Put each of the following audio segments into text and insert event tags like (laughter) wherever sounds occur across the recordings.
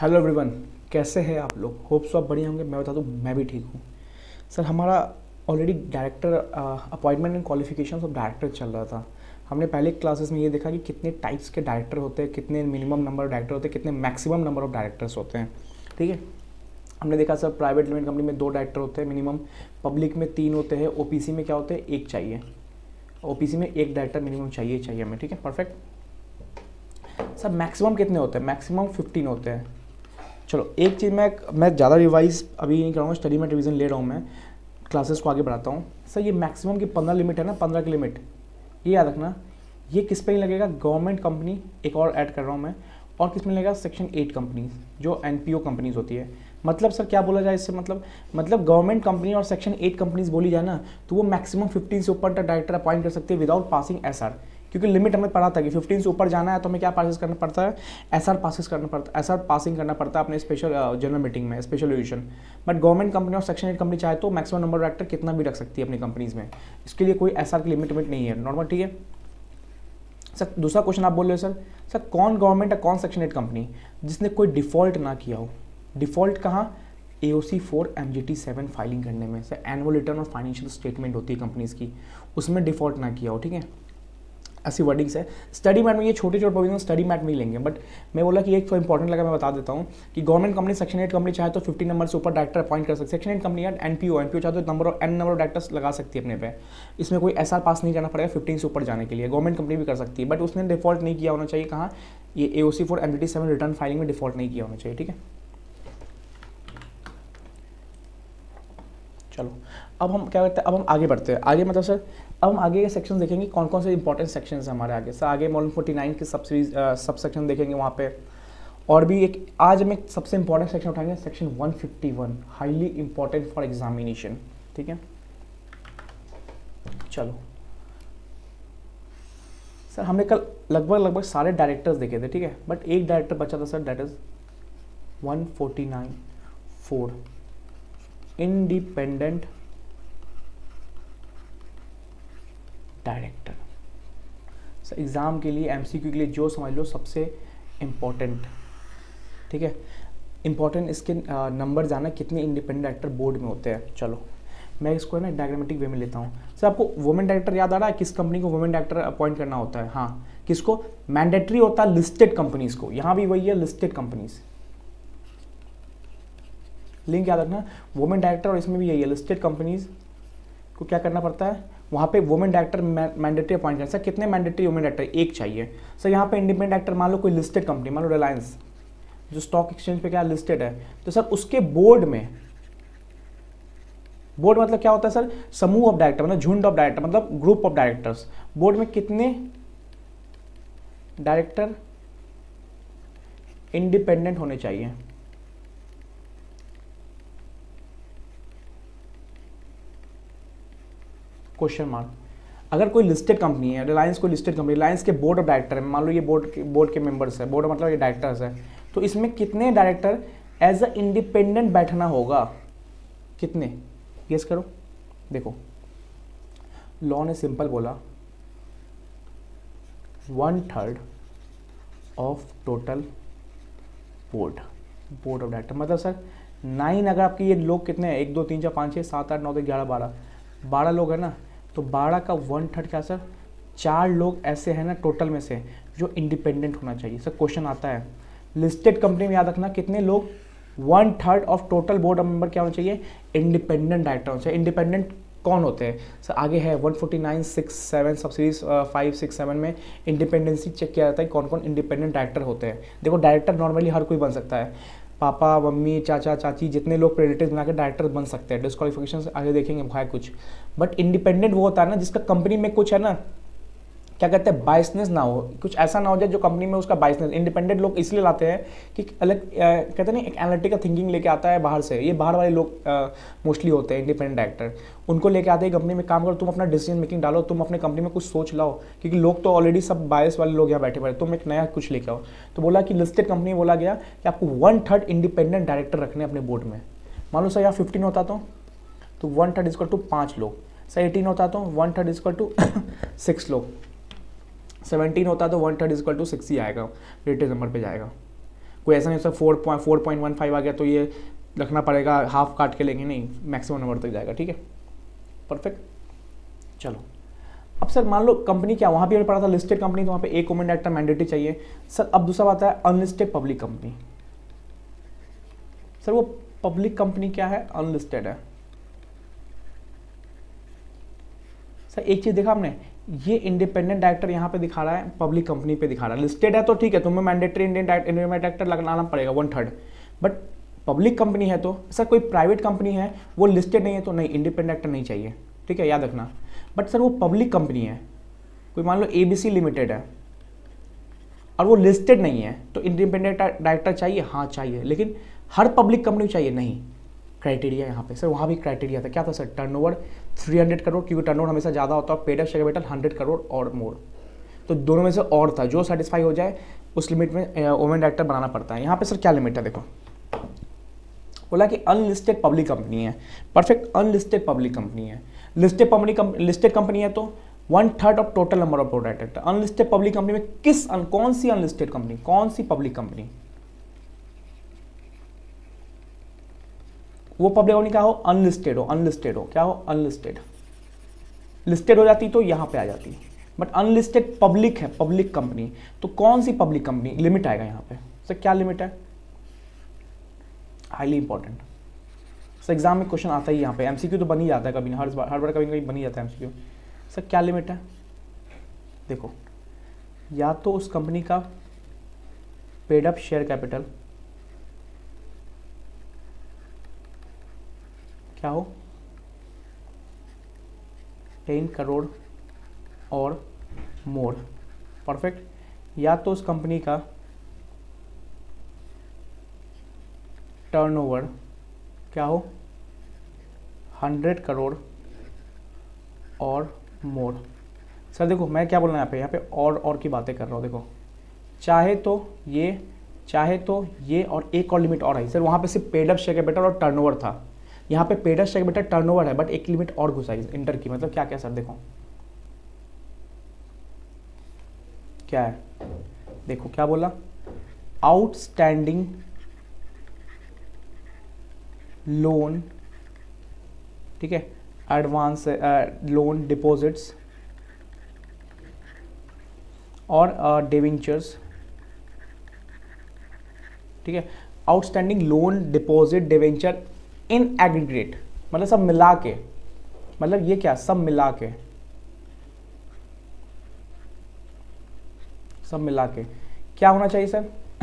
Hello everyone कैसे हैं आप लोग? होप सो आप बढ़िया होंगे। मैं बता दूँ, मैं भी ठीक हूँ। सर हमारा already director appointment and qualification of director चल रहा था। हमने पहले क्लासेस में ये देखा कि कितने टाइप्स के डायरेक्टर होते हैं, कितने मिनिमम नंबर ऑफ़ डायरेक्टर होते हैं, कितने मैक्सिमम नंबर ऑफ़ डायरेक्टर्स होते हैं। ठीक है? हमने देखा सर प्राइवेट लिमिटेड कंपनी में दो डायरेक्टर होते हैं मिनिमम पब्लिक में तीन होते हैं ओपीसी में क्या होते हैं? एक चाहिए। ओपीसी में एक डायरेक्टर मिनिमम चाहिए चाहिए हमें। ठीक है? परफेक्ट सर मैक्सिमम कितने होते हैं? मैक्सिमम फिफ्टीन होते हैं। चलो, एक चीज़ मैं मैं ज़्यादा रिवाइज अभी नहीं कराऊँगा स्टडी में रिविज़न ले रहा हूँ मैं। क्लासेस को आगे बढ़ाता हूँ। सर, ये मैक्सिमम की पंद्रह लिमिट है ना, पंद्रह की लिमिट ये याद रखना, ये किस पे नहीं लगेगा? गवर्नमेंट कंपनी एक और ऐड कर रहा हूँ मैं, और किसमें लगेगा? सेक्शन एट कंपनीज़ जो एनपीओ कंपनीज़ होती है। मतलब सर, क्या बोला जाए इससे मतलब? मतलब गवर्नमेंट कंपनी और सेक्शन एट कंपनीज़ बोली जाए ना तो वो मैक्सिमम फिफ्टीन से ऊपर तक डायरेक्टर अपॉइंट कर सकते हैं विदाउट पासिंग एसआर क्योंकि लिमिट हमें पढ़ा था कि 15 से ऊपर जाना है तो हमें क्या पासिस करना पड़ता है? एस आर पासिस करना पड़ता है एस आर पासिंग करना पड़ता है अपने स्पेशल जनरल मीटिंग में special addition but government company और सेक्शन एट कंपनी चाहे तो मैक्सिमम नंबर डायरेक्टर कितना भी रख सकती है अपनी कंपनीज़ में. इसके लिए कोई एस आर की लिमिट लिमिट नहीं है. नॉर्मल ठीक है? सर, दूसरा क्वेश्चन आप बोल रहे हो, सर. सर, कौन गवर्नमेंट है कौन सेक्शन एट कंपनी जिसने कोई डिफ़ॉल्ट ना किया हो? डिफ़ॉल्ट कहाँ? A O C four M G T seven filing करने में. सर एनुअल रिटर्न और फाइनेंशियल स्टेटमेंट होती है कंपनीज़ की. उसमें डिफ़ॉल्ट ना किया हो, ठीक है? ऐसी वर्डिंग्स है। स्टडी मैट में ये छोटे छोटे प्रोविज़न स्टडी मैट में ही लेंगे। बट मैं बोला कि एक तो इंपॉर्टेंट लगा, मैं बता देता हूँ कि government company section eight company चाहे तो फिफ्टी नंबर से ऊपर डायरेक्टर अपॉइंट कर सकते section eight company N P O N P O चाहे तो number N number of directors लगा सकती है अपने पे। इसमें कोई एस पास नहीं करना पड़ेगा फिफ्टीन से ऊपर जाने के लिए। गवर्नमेंट कंपनी भी कर सकती है। बट उसने डिफ़ॉल्ट नहीं किया होना चाहिए, कहाँ? ये A O C four M T seven return filing में डिफ़ॉल्ट नहीं किया होना चाहिए, ठीक है? चलो, अब हम क्या करते हैं? अब हम आगे बढ़ते हैं। आगे मतलब सर अब हम आगे के सेक्शन देखेंगे कौन कौन से इंपॉर्टेंट सेक्शन है हमारे आगे। सर आगे मॉडल फोर्टी नाइन के सब सब सेक्शन देखेंगे वहाँ पे। और भी एक, आज हम एक सबसे इंपॉर्टेंट सेक्शन उठाएँगे section 151 highly important for examination ठीक है? चलो। सर, हमने कल लगभग लगभग सारे डायरेक्टर्स देखे थे, ठीक है? बट एक डायरेक्टर बचा था, sir that is 149 four independent director. Sir exam के लिए एमसीक्यू के लिए जो समझ लो सबसे इम्पोर्टेंट ठीक है? इंपॉर्टेंट इसके नंबर जाना कितने इंडिपेंडेंट डायरेक्टर बोर्ड में होते हैं। चलो, मैं इसको ना डायग्रामेटिक वे में लेता हूँ। सर आपको वुमेन डायरेक्टर याद आ रहा है? किस कंपनी को वुमेन डायरेक्टर अपॉइंट करना होता है? हाँ। किसको? मैंडेटरी होता है लिस्टेड कंपनीज़ को। यहाँ भी वही है लिस्टेड कंपनीज़ लिंक याद रखना। वुमेन डायरेक्टर और इसमें भी यही है लिस्टेड कंपनीज़ को क्या करना पड़ता है? वहाँ पे वुमेन डायरेक्टर मैंडेटरी अपॉइंट करना सर कितने मैंडेटरी वुमेन डायरेक्टर एक चाहिए? सर यहाँ पे इंडिपेंडेंट डायरेक्टर मान लो कोई लिस्टेड कंपनी मान लो रिलायंस जो स्टॉक एक्सचेंज पे क्या लिस्टेड है तो सर उसके बोर्ड में बोर्ड मतलब क्या होता है सर समूह ऑफ़ डायरेक्टर मतलब झुंड ऑफ़ डायरेक्टर मतलब ग्रुप ऑफ़ डायरेक्टर्स बोर्ड में कितने डायरेक्टर इंडिपेंडेंट होने चाहिए? क्वेश्चन मार्क अगर कोई लिस्टेड कंपनी है रिलायंस कोई लिस्टेड कंपनी रिलायंस के बोर्ड ऑफ़ डायरेक्टर है, मान लो ये बोर्ड बोर्ड के मेंबर्स है बोर्ड मतलब ये डायरेक्टर्स है तो इसमें कितने डायरेक्टर एज अ इंडिपेंडेंट बैठना होगा? कितने? गेस करो। देखो। लॉ ने सिंपल बोला one third of total board board of director मतलब सर नाइन अगर आपके ये लोग कितने हैं? एक, दो, तीन, चार, पाँच छः सात, आठ, नौ, दस, ग्यारह, बारह। बारह लोग हैं ना? तो बारह का वन थर्ड क्या सर चार लोग ऐसे हैं ना टोटल में से, जो इंडिपेंडेंट होना चाहिए। सर क्वेश्चन आता है। लिस्टेड कंपनी में याद रखना, कितने लोग? One third of total board member क्या होना चाहिए? इंडिपेंडेंट डायरेक्टर होना चाहिए। इंडिपेंडेंट कौन होते हैं? सर आगे है one forty nine six seven सब सीरीज़ फाइव सिक्स सेवन में इंडिपेंडेंसी चेक किया जाता है कौन कौन इंडिपेंडेंट डायरेक्टर होते हैं। देखो डायरेक्टर नॉर्मली हर कोई बन सकता है। पापा, मम्मी, चाचा, चाची जितने लोग प्रेडिटेज बना के डायरेक्टर बन सकते हैं। डिस्कालिफिकेशन आगे देखेंगे भाई कुछ। बट इंडिपेंडेंट वो होता है ना, जिसका कंपनी में कुछ है ना क्या कहते हैं बाइसनेस ना हो। कुछ ऐसा ना हो जाए जो कंपनी में उसका बाइसनेस इंडिपेंडेंट लोग इसलिए लाते हैं कि अलग कहते हैं ना, एक एनालिटिकल थिंकिंग लेके आता है बाहर से। ये बाहर वाले लोग मोस्टली होते हैं इंडिपेंडेंट डायरेक्टर उनको लेके आते हैं कंपनी में काम करो, तुम अपना डिसीज़न मेकिंग डालो, तुम अपने कंपनी में कुछ सोच लाओ। क्योंकि लोग तो ऑलरेडी सब बायस वाले लोग यहाँ बैठे पड़े तुम एक नया कुछ लेके आओ। तो बोला कि लिस्टेड कंपनी बोला गया कि आपको वन थर्ड इंडिपेंडेंट डायरेक्टर रखने अपने बोर्ड में। मान लो सर, यहाँ फिफ्टीन होता तो? वन थर्ड इजकल टू पाँच लोग। सर एटीन होता तो? One third equal to six लोग। सेवनटीन होता तो one third equal to six ही आएगा रेटेड नंबर पे जाएगा। कोई ऐसा नहीं sir four point four point one five आ गया तो ये रखना पड़ेगा, हाफ़ काट के लेंगे, नहीं, मैक्सिमम नंबर तक जाएगा, ठीक है? परफेक्ट। चलो। अब सर, मान लो कंपनी क्या, वहाँ भी पढ़ा था लिस्टेड कंपनी तो वहाँ पे एक वोमेन डायरेक्टर मैंडेटरी चाहिए। सर, अब दूसरा बात है अनलिस्टेड पब्लिक कंपनी सर, वो पब्लिक कंपनी क्या है? अनलिस्टेड है। सर, एक चीज़ देखा हमने ये इंडिपेंडेंट डायरेक्टर यहाँ पे दिखा रहा है पब्लिक कंपनी पे दिखा रहा है। लिस्टेड है तो ठीक है, तुम्हें मैंडेटरी इंडियन डायरेक्टर लगाना पड़ेगा one third but public company है तो सर कोई प्राइवेट कंपनी है, वो लिस्टेड नहीं है तो नहीं इंडिपेंडेंट डायरेक्टर नहीं चाहिए। ठीक है, याद रखना। बट सर वो पब्लिक कंपनी है। कोई मान लो एबीसी लिमिटेड है, और वो लिस्टेड नहीं है तो इंडिपेंडेंट डायरेक्टर चाहिए? हाँ चाहिए। लेकिन हर पब्लिक कंपनी चाहिए? नहीं। क्राइटेरिया यहाँ पे। सर वहाँ भी क्राइटेरिया था। क्या था सर टर्नओवर 300 करोड़ क्योंकि टर्नओवर हमेशा ज़्यादा होता है paid up share capital 100 crore और मोर तो दोनों में से और था, जो सेटिस्फाई हो जाए, उस लिमिट में वोमेन डायरेक्टर बनाना पड़ता है। यहाँ पे सर क्या लिमिट है, देखो। बोला कि अनलिस्टेड पब्लिक कंपनी है। परफेक्ट अनलिस्टेड पब्लिक कंपनी है। लिस्टेड पब्लिक लिस्टेड कंपनी है तो one third of total number of director unlisted public company में किस, कौन सी अनलिस्टेड कंपनी कौन सी पब्लिक कंपनी वो पब्लिक कंपनी क्या हो? अनलिस्टेड हो अनलिस्टेड हो। क्या हो? अनलिस्टेड लिस्टेड हो जाती तो यहाँ पे आ जाती। बट अनलिस्टेड पब्लिक है पब्लिक कंपनी तो कौन सी पब्लिक कंपनी लिमिट आएगा यहाँ पे। सर क्या लिमिट है? हाईली इंपॉर्टेंट सर एग्ज़ाम में क्वेश्चन आता ही यहाँ पे। एमसीक्यू तो बन ही जाता है कभी हर बार हर बार कभी कभी बन ही जाता है एमसीक्यू सर क्या लिमिट है? देखो, या तो उस कंपनी का पेड अप शेयर कैपिटल क्या हो टेन करोड़ और मोर। परफेक्ट या तो उस कंपनी का टर्नओवर क्या हो? हंड्रेड करोड़ और मोर। सर देखो, मैं क्या बोलना यहाँ पे? यहाँ पे और और की बातें कर रहा हूँ, देखो। चाहे तो ये, चाहे तो ये और एक और लिमिट और आई। सर वहाँ पे सिर्फ़ पेडअप शेयर कैपिटल और टर्नओवर था। यहाँ पे पेडर शेयर बेटा टर्नओवर है बट एक लिमिट और घुसाई इंटर की मतलब क्या क्या सर देखो। क्या है? देखो, क्या बोला? आउटस्टैंडिंग लोन ठीक है? एडवांस लोन डिपॉजिट्स और डेविंचर्स ठीक है? Outstanding loan deposit debenture in aggregate मतलब सब मिला के मतलब ये क्या, सब मिला के, सब मिला के, क्या होना चाहिए सर? (coughs)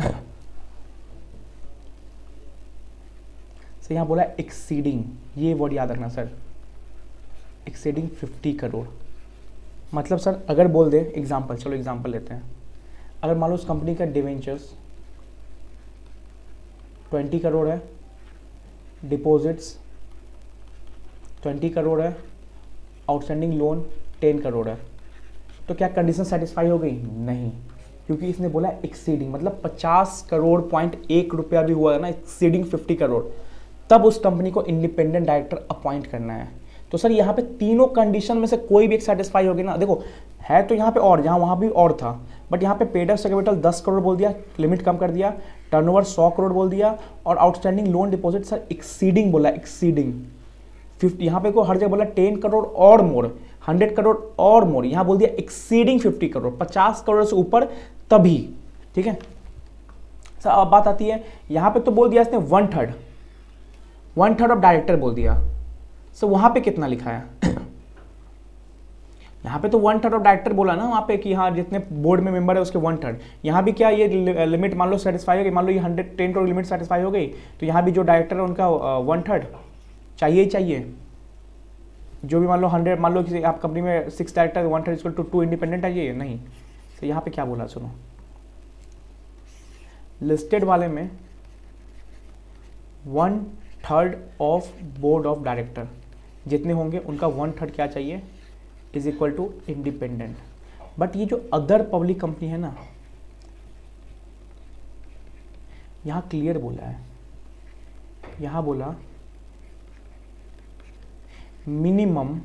सर, यहाँ बोला एक्सीडिंग ये वर्ड याद रखना सर एक्सीडिंग फिफ्टी करोड़ मतलब सर, अगर बोल दे एग्ज़ाम्पल चलो एग्ज़ाम्पल लेते हैं, अगर मान लो उस कंपनी का डिवेंचर्स ट्वेंटी करोड़ है डिपॉजिट्स, ट्वेंटी करोड़ है, आउटस्टैंडिंग लोन, टेन करोड़ है। तो क्या कंडीशन सेटिस्फाई हो गई? नहीं, क्योंकि इसने बोला एक्सीडिंग मतलब पचास करोड़ पॉइंट एक रुपया भी हुआ है ना एक्सीडिंग फिफ्टी करोड़। तब उस कंपनी को इंडिपेंडेंट डायरेक्टर अपॉइंट करना है। तो सर, यहाँ पे तीनों कंडीशन में से कोई भी एक सेटिस्फाई होगी ना। देखो, है तो यहाँ पे और जहाँ वहाँ भी और था बट यहाँ पे पेड ऑफ़ कैपिटल दस करोड़ बोल दिया लिमिट कम कर दिया टर्नओवर सौ करोड़ बोल दिया और outstanding loan deposit sir exceeding बोला एक्सीडिंग फिफ्टी यहाँ पे को हर जगह बोला टेन करोड़ और मोर हंड्रेड करोड़ और मोर यहाँ बोल दिया एक्सीडिंग फिफ्टी करोड़, पचास करोड़ से ऊपर तभी, ठीक है? सर, अब बात आती है, यहाँ पे तो बोल दिया इसने one third one third of director बोल दिया। सर, वहाँ पे कितना लिखा है? यहाँ पे तो वन थर्ड ऑफ़ डायरेक्टर बोला ना वहाँ पे कि हाँ जितने बोर्ड में मेंबर है उसके वन थर्ड यहाँ भी क्या ये लिमिट मान लो सेटिस्फाई हो गई, मान लो ये hundred ten crore limit satisfy हो गई तो यहाँ भी जो डायरेक्टर है उनका वन थर्ड चाहिए ही चाहिए. जो भी मान लो हंड्रेड मान लो किसी आप कंपनी में six director one third two two independent है ये, नहीं. तो यहाँ पे क्या बोला, सुनो. लिस्टेड वाले में one third of board of director जितने होंगे उनका वन थर्ड क्या चाहिए? Is equal to independent but ये जो अदर पब्लिक कंपनी है ना, यहाँ क्लियर बोला है। यहाँ बोला मिनिमम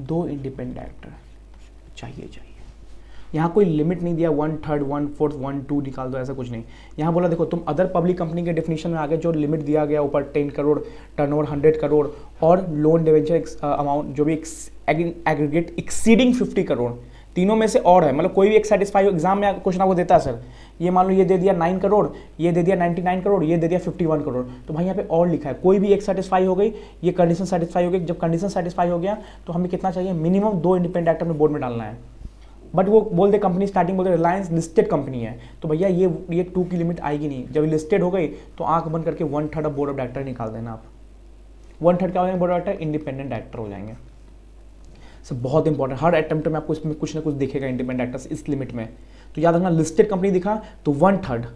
दो इंडिपेंडेंट डायरेक्टर चाहिए चाहिए। यहाँ कोई लिमिट नहीं दिया one third one fourth one two निकाल दो, ऐसा कुछ नहीं। यहाँ बोला, देखो, तुम अदर पब्लिक कंपनी के डिफिनेशन में आगे जो लिमिट दिया गया ऊपर ten crore turnover hundred crore और लोन डिवेंचर अमाउंट जो भी एग्रीगेट एक्सीडिंग फिफ्टी करोड़ तीनों में से और है मतलब कोई भी एक सेटिस्फाई एग्ज़ाम में क्वेश्चन आपको देता है सर। ये मान लो, ये दे दिया नाइन करोड़ ये दे दिया नाइन्टी नाइन करोड़ ये दे दिया फिफ्टी वन करोड़ तो भाई यहाँ पे और लिखा है, कोई भी एक सेटिस्फाई हो गई, ये कंडीशन सेटिस्फाई हो गई। जब कंडीशन सेटिस्फाई हो गया तो हमें कितना चाहिए? मिनिमम दो इंडिपेंडेंट एक्ट अपने बोर्ड में डालना है। बट वो बोल दे कंपनी स्टार्टिंग बोलते रिलायंस लिस्टेड कंपनी है। तो भैया ये ये टू की लिमिट आएगी नहीं। जब लिस्टेड हो गई तो आँख बंद करके one third of board of director निकाल देना आप। वन थर्ड क्या हो जाएँगे board of director independent director हो जाएँगे। सर बहुत इंपॉर्टेंट हर अटेम्प्ट में आपको इसमें कुछ ना कुछ दिखेगा इंडिपेंडेंट एक्टर्स इस लिमिट में। तो याद रखना लिस्टेड कंपनी दिखा तो वन थर्ड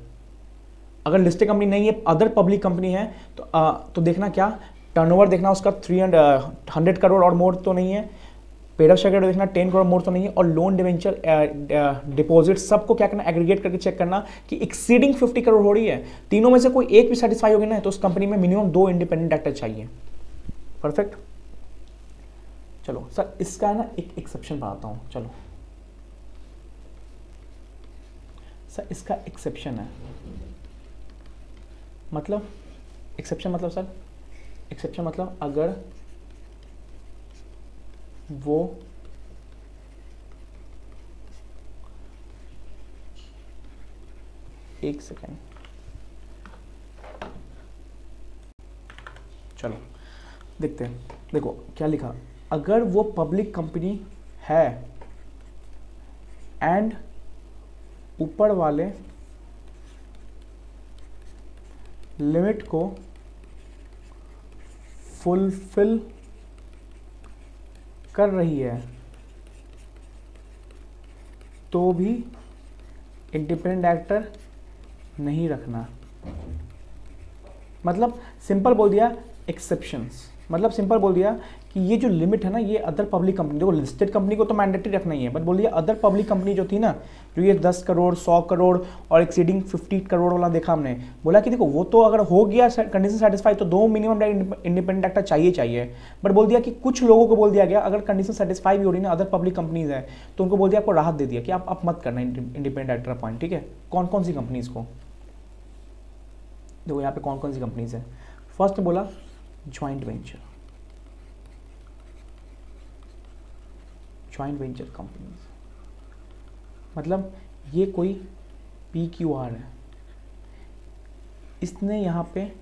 अगर लिस्टेड कंपनी नहीं है अदर पब्लिक कंपनी है तो आ, तो देखना क्या? टर्नओवर देखना उसका थ्री हंड्रेड करोड़ और मोर तो नहीं है। पेड ऑफ़ शेयर देखना टेन करोड़ मोर तो नहीं है और लोन डिवेंचर डिपॉजिट सबको क्या करना एग्रीगेट करके चेक करना कि एक्सीडिंग फिफ्टी करोड़ हो रही है। तीनों में से कोई एक भी सेटिस्फाई होगी ना तो उस कंपनी में मिनिमम दो इंडिपेंडेंट एक्टर चाहिए। परफेक्ट चलो सर इसका ना एक एक्सेप्शन बताता हूँ। चलो। सर इसका एक्सेप्शन है। मतलब? एक्सेप्शन मतलब सर एक्सेप्शन मतलब अगर वो एक सेकेंड। चलो, देखते हैं। देखो, क्या लिखा? अगर वो पब्लिक कंपनी है एंड ऊपर वाले लिमिट को फुलफिल कर रही है तो भी इंडिपेंडेंट एक्टर नहीं रखना। मतलब सिंपल बोल दिया एक्सेप्शंस मतलब सिंपल बोल दिया कि ये जो लिमिट है ना ये अदर पब्लिक कंपनी देखो लिस्टेड कंपनी को तो मैंडेटरी रखना ही है बट बोल दिया अदर पब्लिक कंपनी जो थी ना जो ये दस करोड़ सौ करोड़ और एक्सीडिंग फिफ्टी करोड़ वाला देखा हमने बोला कि देखो वो तो अगर हो गया कंडीशन सेटिस्फाई तो दो मिनिमम इंडिपेंडेंट एक्टर चाहिए चाहिए। बट बोल दिया कि कुछ लोगों को बोल दिया गया अगर कंडीशन सेटिस्फाई भी हो रही ना अदर पब्लिक कंपनीज़ है तो उनको बोल दिया आपको राहत दे दिया कि आप, आप मत करना इंडिपेंडेंट एक्टर अपॉइंट ठीक है? कौन कौन सी कंपनीज़ को? देखो यहाँ पे कौन कौन सी कंपनीज़ है। फ़र्स्ट बोला joint venture joint venture companies मतलब ये कोई पी क्यू आर है। इसने यहाँ पे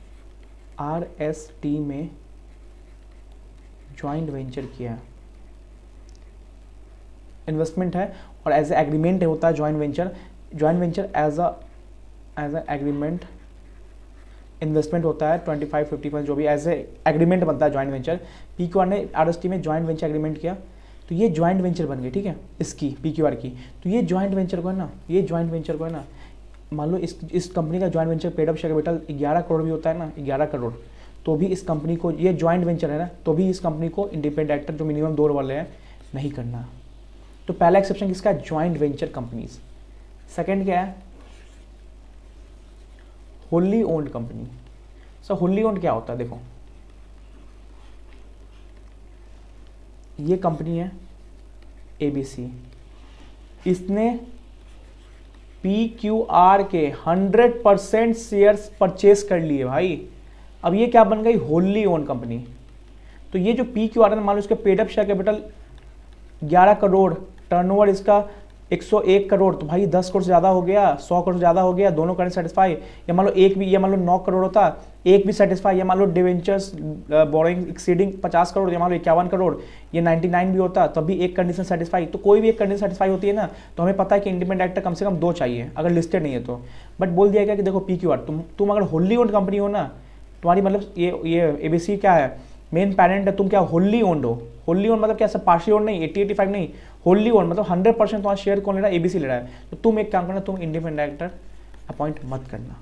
आर एस टी में ज्वाइंट वेंचर किया है। इन्वेस्टमेंट है और एज ए एग्रीमेंट होता है joint venture joint venture as a as a agreement investment होता है ट्वेंटी फाइव फिफ्टी परसेंट जो भी एज ए एग्रीमेंट बनता है joint venture P Q R ने आर एस टी में ज्वाइंट वेंचर एग्रीमेंट किया। तो ये ज्वाइंट वेंचर बन गए ठीक है? इसकी पी क्यू आर की। तो ये ज्वाइंट वेंचर को है ना, ये ज्वाइंट वेंचर को है ना, मान लो इस इस कंपनी का joint venture paid of share capital ग्यारह करोड़ भी होता है ना, ग्यारह करोड़ तो भी इस कंपनी को, ये ज्वाइंट वेंचर है ना तो भी इस कंपनी को इंडिपेंडेंट एक्टर जो मिनिमम दो वाले हैं, नहीं करना। तो पहला एक्सेप्शन किसका ज्वाइंट वेंचर कंपनीज़ सेकेंड क्या है? Wholly owned company sir wholly owned क्या होता है? देखो ये कंपनी है एबीसी इसने पी क्यू आर के 100 परसेंट शेयर परचेस कर लिए भाई। अब ये क्या बन गई? होली ओन कंपनी तो ये जो पी क्यू आर है मान लो इसका paid up share capital 11 crore turnover इसका 101 करोड़ तो भाई 10 करोड़ ज़्यादा हो गया 100 करोड़ ज़्यादा हो गया, दोनों करेंट सेटिस्फाई या मान लो एक भी, ये मान लो 9 करोड़ होता, एक भी सेटिस्फाई या मान लो डिवेंचर्स बोरिंग एक्सीडिंग 50 करोड़, या मान लो इक्यावन करोड़, ये 99 भी होता तब भी एक कंडीशन सेटिस्फाई तो कोई भी एक कंडीशन सेटिस्फाई होती है ना तो हमें पता है कि इंडिपेंडेंट एक्टर कम से कम दो चाहिए, अगर लिस्टेड नहीं है तो। बट बोल दिया गया कि देखो पी क्यू तुम तुम अगर होली ओन्ड कंपनी हो ना, तुम्हारी मतलब ये ये एबीसी क्या है? मेन पेरेंट है, तुम क्या होली ओन्ड हो? होली ओन मतलब क्या, सब पार्शली ओन नहीं एट्टी एटी फाइव नहीं। होली ओन मतलब हंड्रेड परसेंट तुम्हारा शेयर कौन ले रहा है? एबीसी ले रहा है। तो तुम एक काम करना, तुम इंडिपेंडेंट डायरेक्टर अपॉइंट मत करना।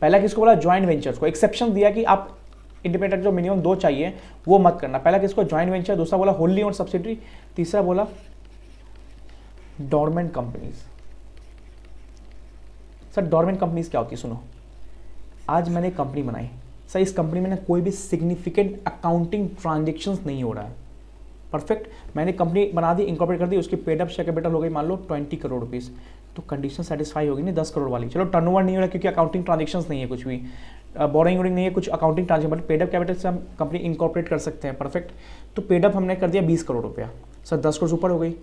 पहला किसको बोला? ज्वाइंट वेंचर्स को। एक्सेप्शन दिया कि आप इंडिपेंडेंट जो मिनिमम दो चाहिए, वो मत करना। पहला किसको? ज्वाइंट वेंचर दूसरा बोला होली ओन सब्सिडी तीसरा बोला dormant companies sir dormant companies क्या होती है? सुनो। आज मैंने कंपनी बनाई। सर इस कंपनी में ना कोई भी सिग्निफिकेंट अकाउंटिंग ट्रांजेक्शन नहीं हो रहा है। परफेक्ट मैंने कंपनी बना दी इंकॉपरेट कर दी, उसकी पेड अप शेयर कैपिटल हो गई। मान लो ट्वेंटी करोड़ रुपीज़ तो कंडीशन सेटिस्फाई होगी नहीं, दस करोड़ वाली। चलो टर्नओवर नहीं हो रहा क्योंकि अकाउंटिंग ट्रांजेक्शन नहीं है कुछ भी। बोरिंग वोरिंग नहीं है, कुछ accounting transaction but paid up capital से हम कंपनी इंकॉपरेट कर सकते हैं। परफेक्ट तो पेडअप हमने कर दिया बीस करोड़ रुपया। सर, दस करोड़ ऊपर हो गई।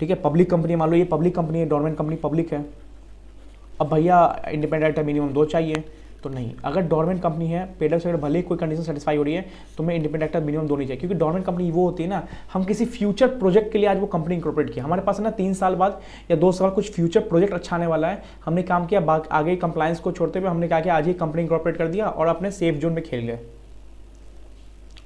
ठीक है पब्लिक कंपनी मान लो ये पब्लिक कंपनी है गवर्नमेंट कंपनी पब्लिक है। अब भैया इंडिपेंडेंट है मिनिमम दो चाहिए। तो नहीं। अगर डॉर्मेंट कंपनी है पेडर से भले ही कोई कंडीशन सेटिस्फाई हो रही है तो मैं इंडिपेंडेंट एक्टर मिनिमम दो नहीं चाहिए। क्योंकि डॉर्मेंट कंपनी वो होती है ना, हम किसी फ्यूचर प्रोजेक्ट के लिए आज वो कंपनी इंक्रोपरेट किया। हमारे पास है ना तीन साल बाद या दो साल कुछ फ्यूचर प्रोजेक्ट अच्छा आने वाला है। हमने काम किया आगे कंप्लाइंस को छोड़ते हुए हमने कहा कि आज ही कंपनी इंक्रोपरेट कर दिया और अपने सेफ़ जोन में खेल गए।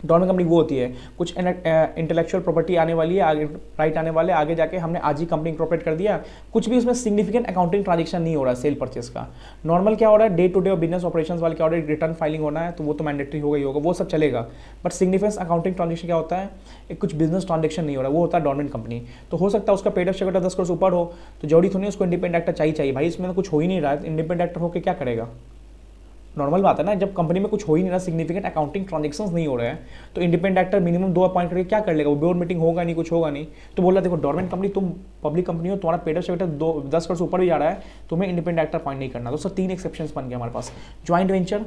डॉर्मेंट कंपनी वो होती है। कुछ इंटेलेक्चुअल प्रॉपर्टी आने वाली है, आगे राइट आने वाले आगे जाके हमने आज ही कंपनी इंकॉर्पोरेट कर दिया। कुछ भी उसमें सिग्निफिकेंट अकाउंटिंग ट्रांजेक्शन नहीं हो रहा है सेल परचेस का। नॉर्मल क्या हो रहा है? डे टू डे और बिज़नेस ऑपरेशन वाले क्या हो रहा है? रिटर्न फाइलिंग होना है तो वो तो मैंडेटरी होगा ही होगा, वो सब चलेगा। बट सिग्निफिकेंस अकाउंटिंग ट्रांजेक्शन क्या होता है? एक कुछ बिज़नेस ट्रांजेक्शन नहीं हो रहा, वो होता है डॉर्मेंट कंपनी तो हो सकता है उसका पेड ऑफ़ शेयर दस करोड़ ऊपर हो तो ज़रूरी थोड़ी उसको इंडिपेंडेंट एक्टर चाहिए चाहिए। भाई, इसमें तो कुछ हो ही नहीं रहा है इंडिपेंडेंट एक्टर होकर क्या करेगा? नॉर्मल बात है ना, जब कंपनी में कुछ हो ही नहीं रहा सिग्निफिकेंट अकाउंटिंग ट्रांजेक्शन नहीं हो रहे हैं तो इंडिपेंडेंट एक्टर मिनिमम दो अपॉइंट करके क्या कर लेगा? वो बोर्ड मीटिंग होगा नहीं, कुछ होगा नहीं। तो बोला देखो गवर्नमेंट कंपनी तुम पब्लिक कंपनी हो, तुम्हारा पेटर शेटर दो, दस करोड़ से ऊपर भी जा रहा है, तुम्हें इंडिपेंडेंट एक्टर अपॉइंट नहीं करना। तो सर, तीन एक्सेप्शन बन गया हमारे पास। Joint venture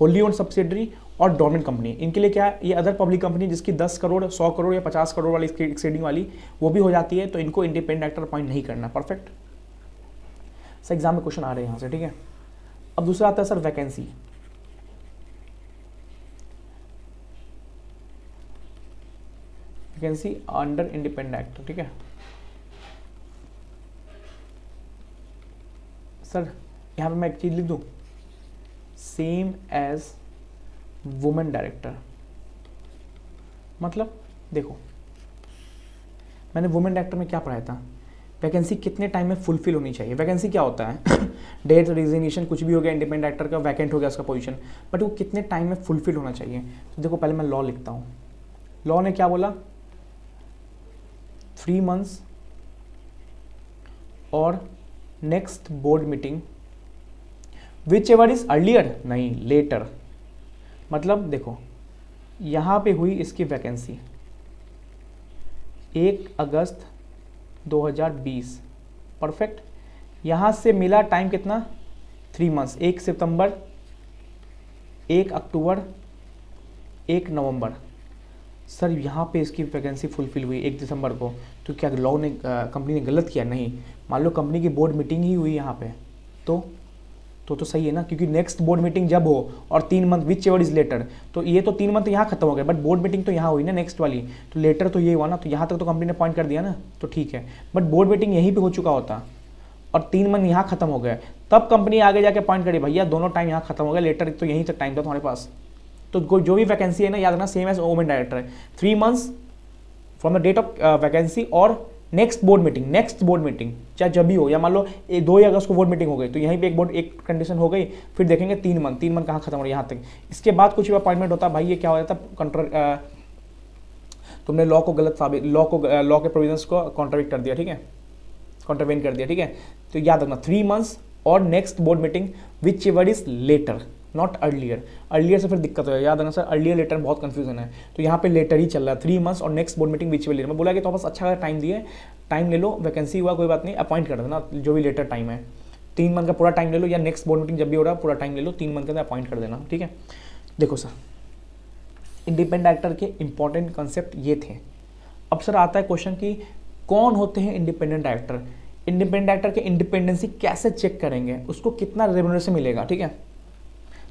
wholly owned subsidiary और डॉर्मेंट कंपनी इनके लिए क्या ये अदर पब्लिक कंपनी जिसकी 10 करोड़ 100 करोड़ या 50 करोड़ वाली एक्सेडिंग वाली, वो भी हो जाती है तो इनको इंडिपेंडेंट एक्टर अपॉइंट नहीं करना। परफेक्ट सर एग्ज़ाम में क्वेश्चन आ रहे हैं यहाँ से, ठीक है? अब दूसरा आता है sir vacancy. Vacancy under independent act ठीक है? सर, यहाँ पे मैं एक चीज़ लिख दूँ। सेम एज वुमेन डायरेक्टर मतलब देखो, मैंने वुमेन डायरेक्टर में क्या पढ़ाया था? वैकेंसी कितने टाइम में फुलफिल होनी चाहिए? वैकेंसी क्या होता है? (coughs) डेट रिजिग्नेशन कुछ भी हो गया इंडिपेंडेंट एक्टर का वैकेंट हो गया उसका पोजीशन बट वो कितने टाइम में फुलफिल होना चाहिए? तो देखो, पहले मैं लॉ लिखता हूँ। लॉ ने क्या बोला? थ्री मंथ्स और next board meeting which ever is earlier नहीं लेटर मतलब देखो, यहाँ पे हुई इसकी वैकेंसी एक अगस्त 2020 परफेक्ट यहाँ से मिला टाइम कितना? थ्री मंथ्स एक सितंबर, एक अक्टूबर, एक नवंबर। सर यहाँ पे इसकी वैकेंसी फुलफिल हुई एक दिसंबर को। तो क्या लॉ ने कंपनी ने गलत किया? नहीं। मान लो कंपनी की बोर्ड मीटिंग ही हुई यहाँ पे। तो तो तो सही है ना, क्योंकि नेक्स्ट बोर्ड मीटिंग जब हो और तीन month which ever is later तो ये तो तीन मंथ यहाँ खत्म हो गए बट बोर्ड मीटिंग तो यहाँ हुई ना नेक्स्ट वाली। तो लेटर तो ये हुआ ना तो यहाँ तक तो कंपनी ने पॉइंट कर दिया ना तो ठीक है। बट बोर्ड मीटिंग यहीं पर हो चुका होता और तीन मंथ यहाँ खत्म हो गए। तब कंपनी आगे जाके पॉइंट करी, भैया, दोनों टाइम यहाँ खत्म हो गया लेटर तो यहीं तक टाइम था तुम्हारे पास। तो जो भी वैकेंसी है ना, याद रखना सेम एज वोमेन डायरेक्टर है। Three months from the date of vacancy और next board meeting next board meeting चाहे जब भी हो, या मान लो दो ही अगस्त को बोर्ड मीटिंग हो गई तो यहीं पे एक बोर्ड एक कंडीशन हो गई, फिर देखेंगे तीन मंथ तीन मंथ कहाँ खत्म हो रहा है यहाँ तक। इसके बाद कुछ भी अपॉइंटमेंट होता है भाई ये क्या हो जाता है कंट्र तुमने लॉ को गलत साबित लॉ को लॉ के प्रोविजंस को कॉन्ट्राविक्ट कर दिया, ठीक है? कॉन्ट्रावेन कर दिया, ठीक है? तो याद रखना थ्री मंथ्स और next board meeting which ever is later not earlier earlier से फिर दिक्कत हो याद है सर अर्लियर लेटर बहुत कंफ्यूजन है। तो यहाँ पे लेटर ही चल रहा है। थ्री मंथ्स और नेक्स्ट बोर्ड मीटिंग बीच में मैं बोला कि तो बस अच्छा टाइम दिए टाइम ले लो वैकेंसी हुआ, कोई बात नहीं अपॉइंट कर देना, जो भी लेटर टाइम है। तीन मंथ का पूरा टाइम ले लो या नेक्स्ट बोर्ड मीटिंग जब भी हो रहा है, पूरा टाइम ले लो, तीन मंथ के अंदर अपॉइंट कर देना, ठीक है? देखो सर इंडिपेंडेंट एक्टर के इंपॉर्टेंट कंसेप्ट ये थे। अब सर आता है क्वेश्चन कि कौन होते हैं इंडिपेंडेंट एक्टर इंडिपेंडेंट एक्टर के इंडिपेंडेंसी कैसे चेक करेंगे? उसको कितना रेवन्यू मिलेगा, ठीक है?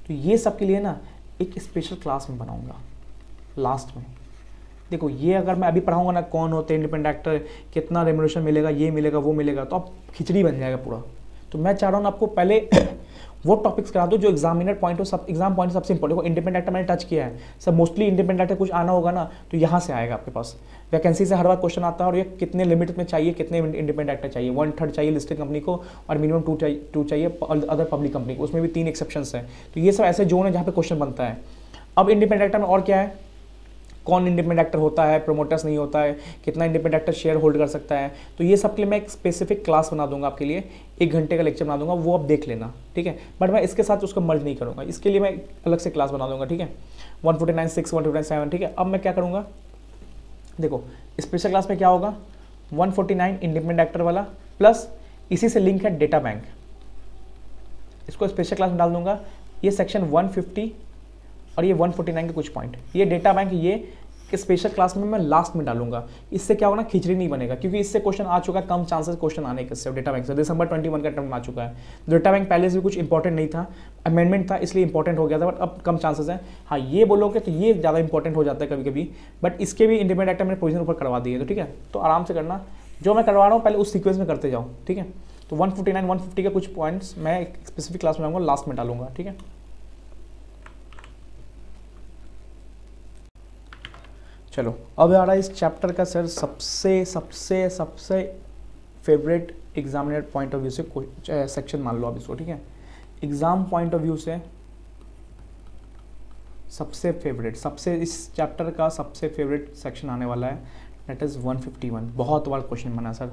तो ये सब के लिए ना एक स्पेशल क्लास में बनाऊँगा लास्ट में। देखो, ये अगर मैं अभी पढ़ाऊँगा ना, कौन होते हैं इंडिपेंडेंट एक्टर कितना रेमोलेशन मिलेगा, ये मिलेगा, वो मिलेगा तो अब खिचड़ी बन जाएगा पूरा। तो मैं चाह रहा हूँ आपको पहले (coughs) वो टॉपिक्स करा दो जो एग्जामिनर पॉइंट हो सब एग्ज़ाम पॉइंट सबसे इंपॉर्टेंट इंडिपेंडेंट एक्टर मैंने टच किया है, सब मोस्टली इंडिपेंडेंट एक्टर कुछ आना होगा ना तो यहाँ से आएगा आपके पास। वैकेंसी से हर बार क्वेश्चन आता है और ये कितने लिमिट में चाहिए, कितने इंडिपेंडेंट एक्टर चाहिए। वन थर्ड चाहिए लिस्टेड कंपनी को और मिनिमम टू चाहिए टू चाहिए अदर पब्लिक कंपनी को। उसमें भी तीन एक्सेप्शन है। तो ये सब ऐसे जोन है जहाँ पे क्वेश्चन बनता है। अब इंडिपेंडेंट एक्टर में और क्या है? कौन इंडिपेंडेंट एक्टर होता है? प्रोमोटर्स नहीं होता है। कितना इंडिपेंडेंट एक्टर शेयर होल्ड कर सकता है? तो ये सब के लिए मैं एक स्पेसिफिक क्लास बना दूँगा आपके लिए। एक घंटे का लेक्चर बना दूँगा, वो आप देख लेना, ठीक है? बट मैं इसके साथ उसको मर्ज नहीं करूँगा। इसके लिए मैं अलग से क्लास बना दूँगा, ठीक है? One forty nine six one forty seven ठीक है? अब मैं क्या करूँगा? देखो स्पेशल क्लास में क्या होगा? 149 इंडिपेंडेंट एक्टर वाला प्लस इसी से लिंक है डेटा बैंक इसको स्पेशल क्लास में डाल दूँगा। ये सेक्शन 150 और ये 149 के कुछ पॉइंट ये डेटा बैंक ये स्पेशल क्लास में मैं लास्ट में डालूँगा। इससे क्या होगा ना, खिचड़ी नहीं बनेगा, क्योंकि इससे क्वेश्चन आ चुका है, कम चांसेस क्वेश्चन आने के इससे डेटा बैंक से। दिसंबर ट्वेंटी वन का टर्म आ चुका है। डेटा बैंक पहले से भी कुछ इंपॉर्टेंट नहीं था अमेंडमेंट था, इसलिए इंपॉर्टेंट हो गया था बट अब कम चांसेस है। हाँ ये बोलोगे तो ये ज़्यादा इंपॉर्टेंट हो जाता है कभी कभी बट इसके भी इंडिपेंडेंट एक्टर मैंने पोजिशन ऊपर करवा दिए तो ठीक है। तो आराम से करना। जो मैं करवा रहा हूँ, पहले उस सीक्वेंस में करते जाओ, ठीक है? तो 149 150 का कुछ पॉइंट्स मैं एक स्पेसिफिक क्लास में लाऊँगा लास्ट में डालूँगा, ठीक है? चलो, अब आ रहा है इस चैप्टर का सर सबसे सबसे सबसे favourite examiner point of view से सेक्शन मान लो आप इसको, ठीक है? एग्ज़ाम पॉइंट ऑफ़ व्यू से सबसे फेवरेट सबसे, इस चैप्टर का सबसे फेवरेट सेक्शन आने वाला है दैट इज़ 151 बहुत बार क्वेश्चन बना सर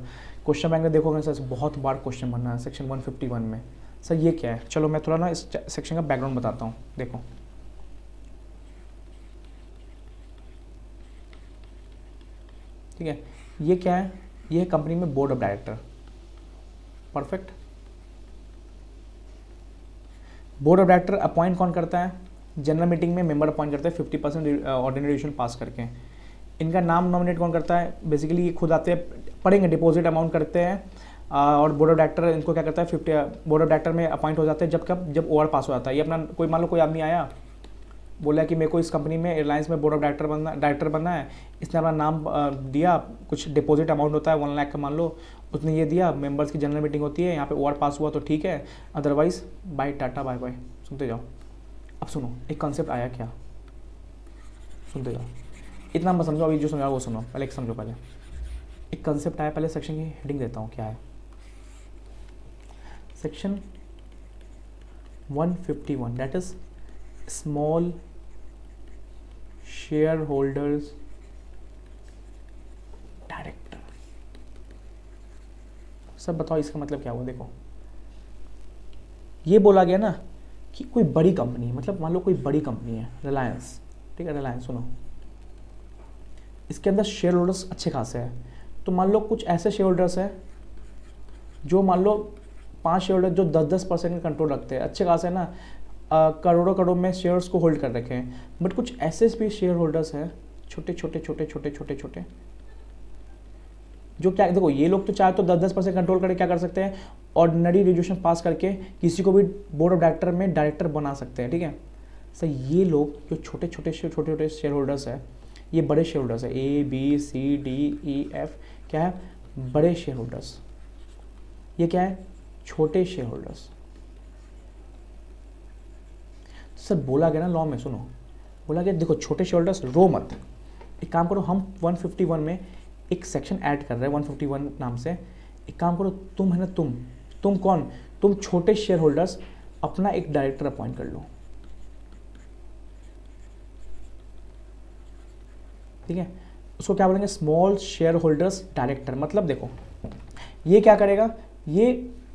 क्वेश्चन बैंक में देखोगे सर बहुत बार क्वेश्चन बना है सेक्शन 151 में। सर ये क्या है? चलो मैं थोड़ा ना इस सेक्शन का बैकग्राउंड बताता हूँ। देखो। ठीक है? ये क्या है? ये है कंपनी में board of director perfect board of director appoint कौन करता है? जनरल मीटिंग में मेंबर अपॉइंट करते हैं फिफ्टी परसेंट ऑर्डिनरी पास करके. इनका नाम नॉमिनेट कौन करता है? बेसिकली ये खुद आते हैं, पढ़ेंगे डिपॉजिट अमाउंट करते हैं और बोर्ड ऑफ़ डायरेक्टर इनको क्या करता है? फिफ्टी बोर्ड ऑफ़ डायरेक्टर में अपॉइंट हो जाते हैं जब कब? जब ओवर पास हो जाता है। ये अपना, कोई, मान लो कोई आदमी आया बोला कि मेरे को इस कंपनी में एयरलाइंस में बोर्ड ऑफ़ डायरेक्टर बनना डायरेक्टर बनना है। इसने अपना नाम दिया। कुछ डिपॉजिट अमाउंट होता है वन लाख का मान लो। उसने ये दिया मेंबर्स की जनरल मीटिंग होती है, यहाँ पे ओवर पास हुआ तो ठीक है। Otherwise bye tata bye bye सुनते जाओ। अब सुनो, एक कॉन्सेप्ट आया क्या? सुनते जाओ। इतना मत समझो, अभी जो समझा वो सुनो। पहले एक समझो पहले। एक कंसेप्ट आया, पहले सेक्शन की हेडिंग देता हूँ, क्या है? Section 151 that is small share holders director सब बताओ इसका मतलब क्या हुआ? देखो। ये बोला गया ना कि कोई बड़ी कंपनी मतलब मान लो कोई बड़ी कंपनी है रिलायंस ठीक है रिलायंस सुनो। इसके अंदर शेयर होल्डर्स अच्छे खासे हैं। तो मान लो कुछ ऐसे शेयर होल्डर्स हैं जो मान लो पाँच शेयर होल्डर जो दस दस परसेंट का कंट्रोल रखते हैं। अच्छे खासे ना करोड़ों करोड़ में शेयर्स को होल्ड कर रखे हैं। बट कुछ ऐसे भी शेयर होल्डर्स हैं, छोटे छोटे छोटे छोटे छोटे छोटे, जो क्या, देखो, ये लोग तो चाहे तो दस दस परसेंट कंट्रोल करके क्या कर सकते हैं? ऑर्डिनरी रेजुएशन पास करके किसी को भी बोर्ड ऑफ़ डायरेक्टर में डायरेक्टर बना सकते हैं, ठीक है? सर ये लोग जो छोटे छोटे छोटे छोटे शेयर होल्डर्स हैं, ये बड़े शेयर होल्डर्स हैं। A B C D E F क्या है? बड़े शेयर होल्डर्स ये क्या है? छोटे शेयर होल्डर्स सर बोला गया ना लॉ में, सुनो। बोला गया, देखो, छोटे शेयर होल्डर्स रो मत। एक काम करो, हम 151 में एक सेक्शन ऐड कर रहे हैं 151 नाम से। एक काम करो, तुम है ना, तुम तुम कौन? तुम छोटे शेयर होल्डर्स अपना एक डायरेक्टर अपॉइंट कर लो। ठीक है? उसको क्या बोलेंगे? स्मॉल शेयर होल्डर्स डायरेक्टर मतलब देखो, ये क्या करेगा? ये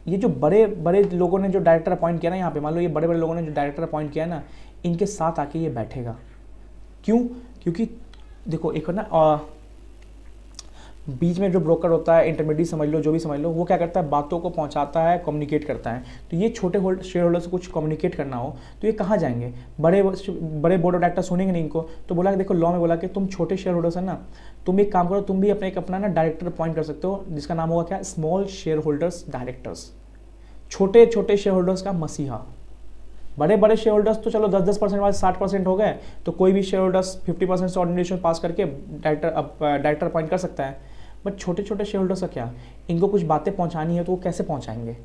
ये जो बड़े बड़े लोगों ने जो डायरेक्टर अपॉइंट किया ना यहाँ पे मान लो ये बड़े बड़े लोगों ने जो डायरेक्टर अपॉइंट किया ना इनके साथ आके ये बैठेगा। क्यों? क्योंकि देखो एक ना आ, बीच में जो ब्रोकर होता है इंटरमीडिएट समझ लो जो भी समझ लो वो क्या करता है बातों को पहुंचाता है कम्युनिकेट करता है। तो ये छोटे होल्ड शेयर होल्डर से कुछ कम्युनिकेट करना हो तो ये कहाँ जाएँगे? बड़े बड़े बोर्ड ऑफ़ डायरेक्टर सुनेंगे नहीं इनको तो बोला देखो लॉ में बोला कि तुम छोटे शेयर होल्डर्स है ना तुम एक काम करो तुम भी अपने एक अपना ना डायरेक्टर अपॉइंट कर सकते हो जिसका नाम होगा क्या? स्मॉल शेयर होल्डर्स डायरेक्टर्स छोटे छोटे शेयर होल्डर्स का मसीहा। बड़े बड़े शेयर होल्डर्स तो चलो दस दस परसेंट वाले साठ परसेंट हो गए तो कोई भी शेयर होल्डर्स फिफ्टी परसेंट से ऑर्डिनेशन पास करके डायरेक्टर डायरेक्टर अपॉइंट कर सकता है। बट छोटे छोटे शेयर होल्डर्स का क्या? इनको कुछ बातें पहुंचानी है तो वो कैसे पहुंचाएँगे?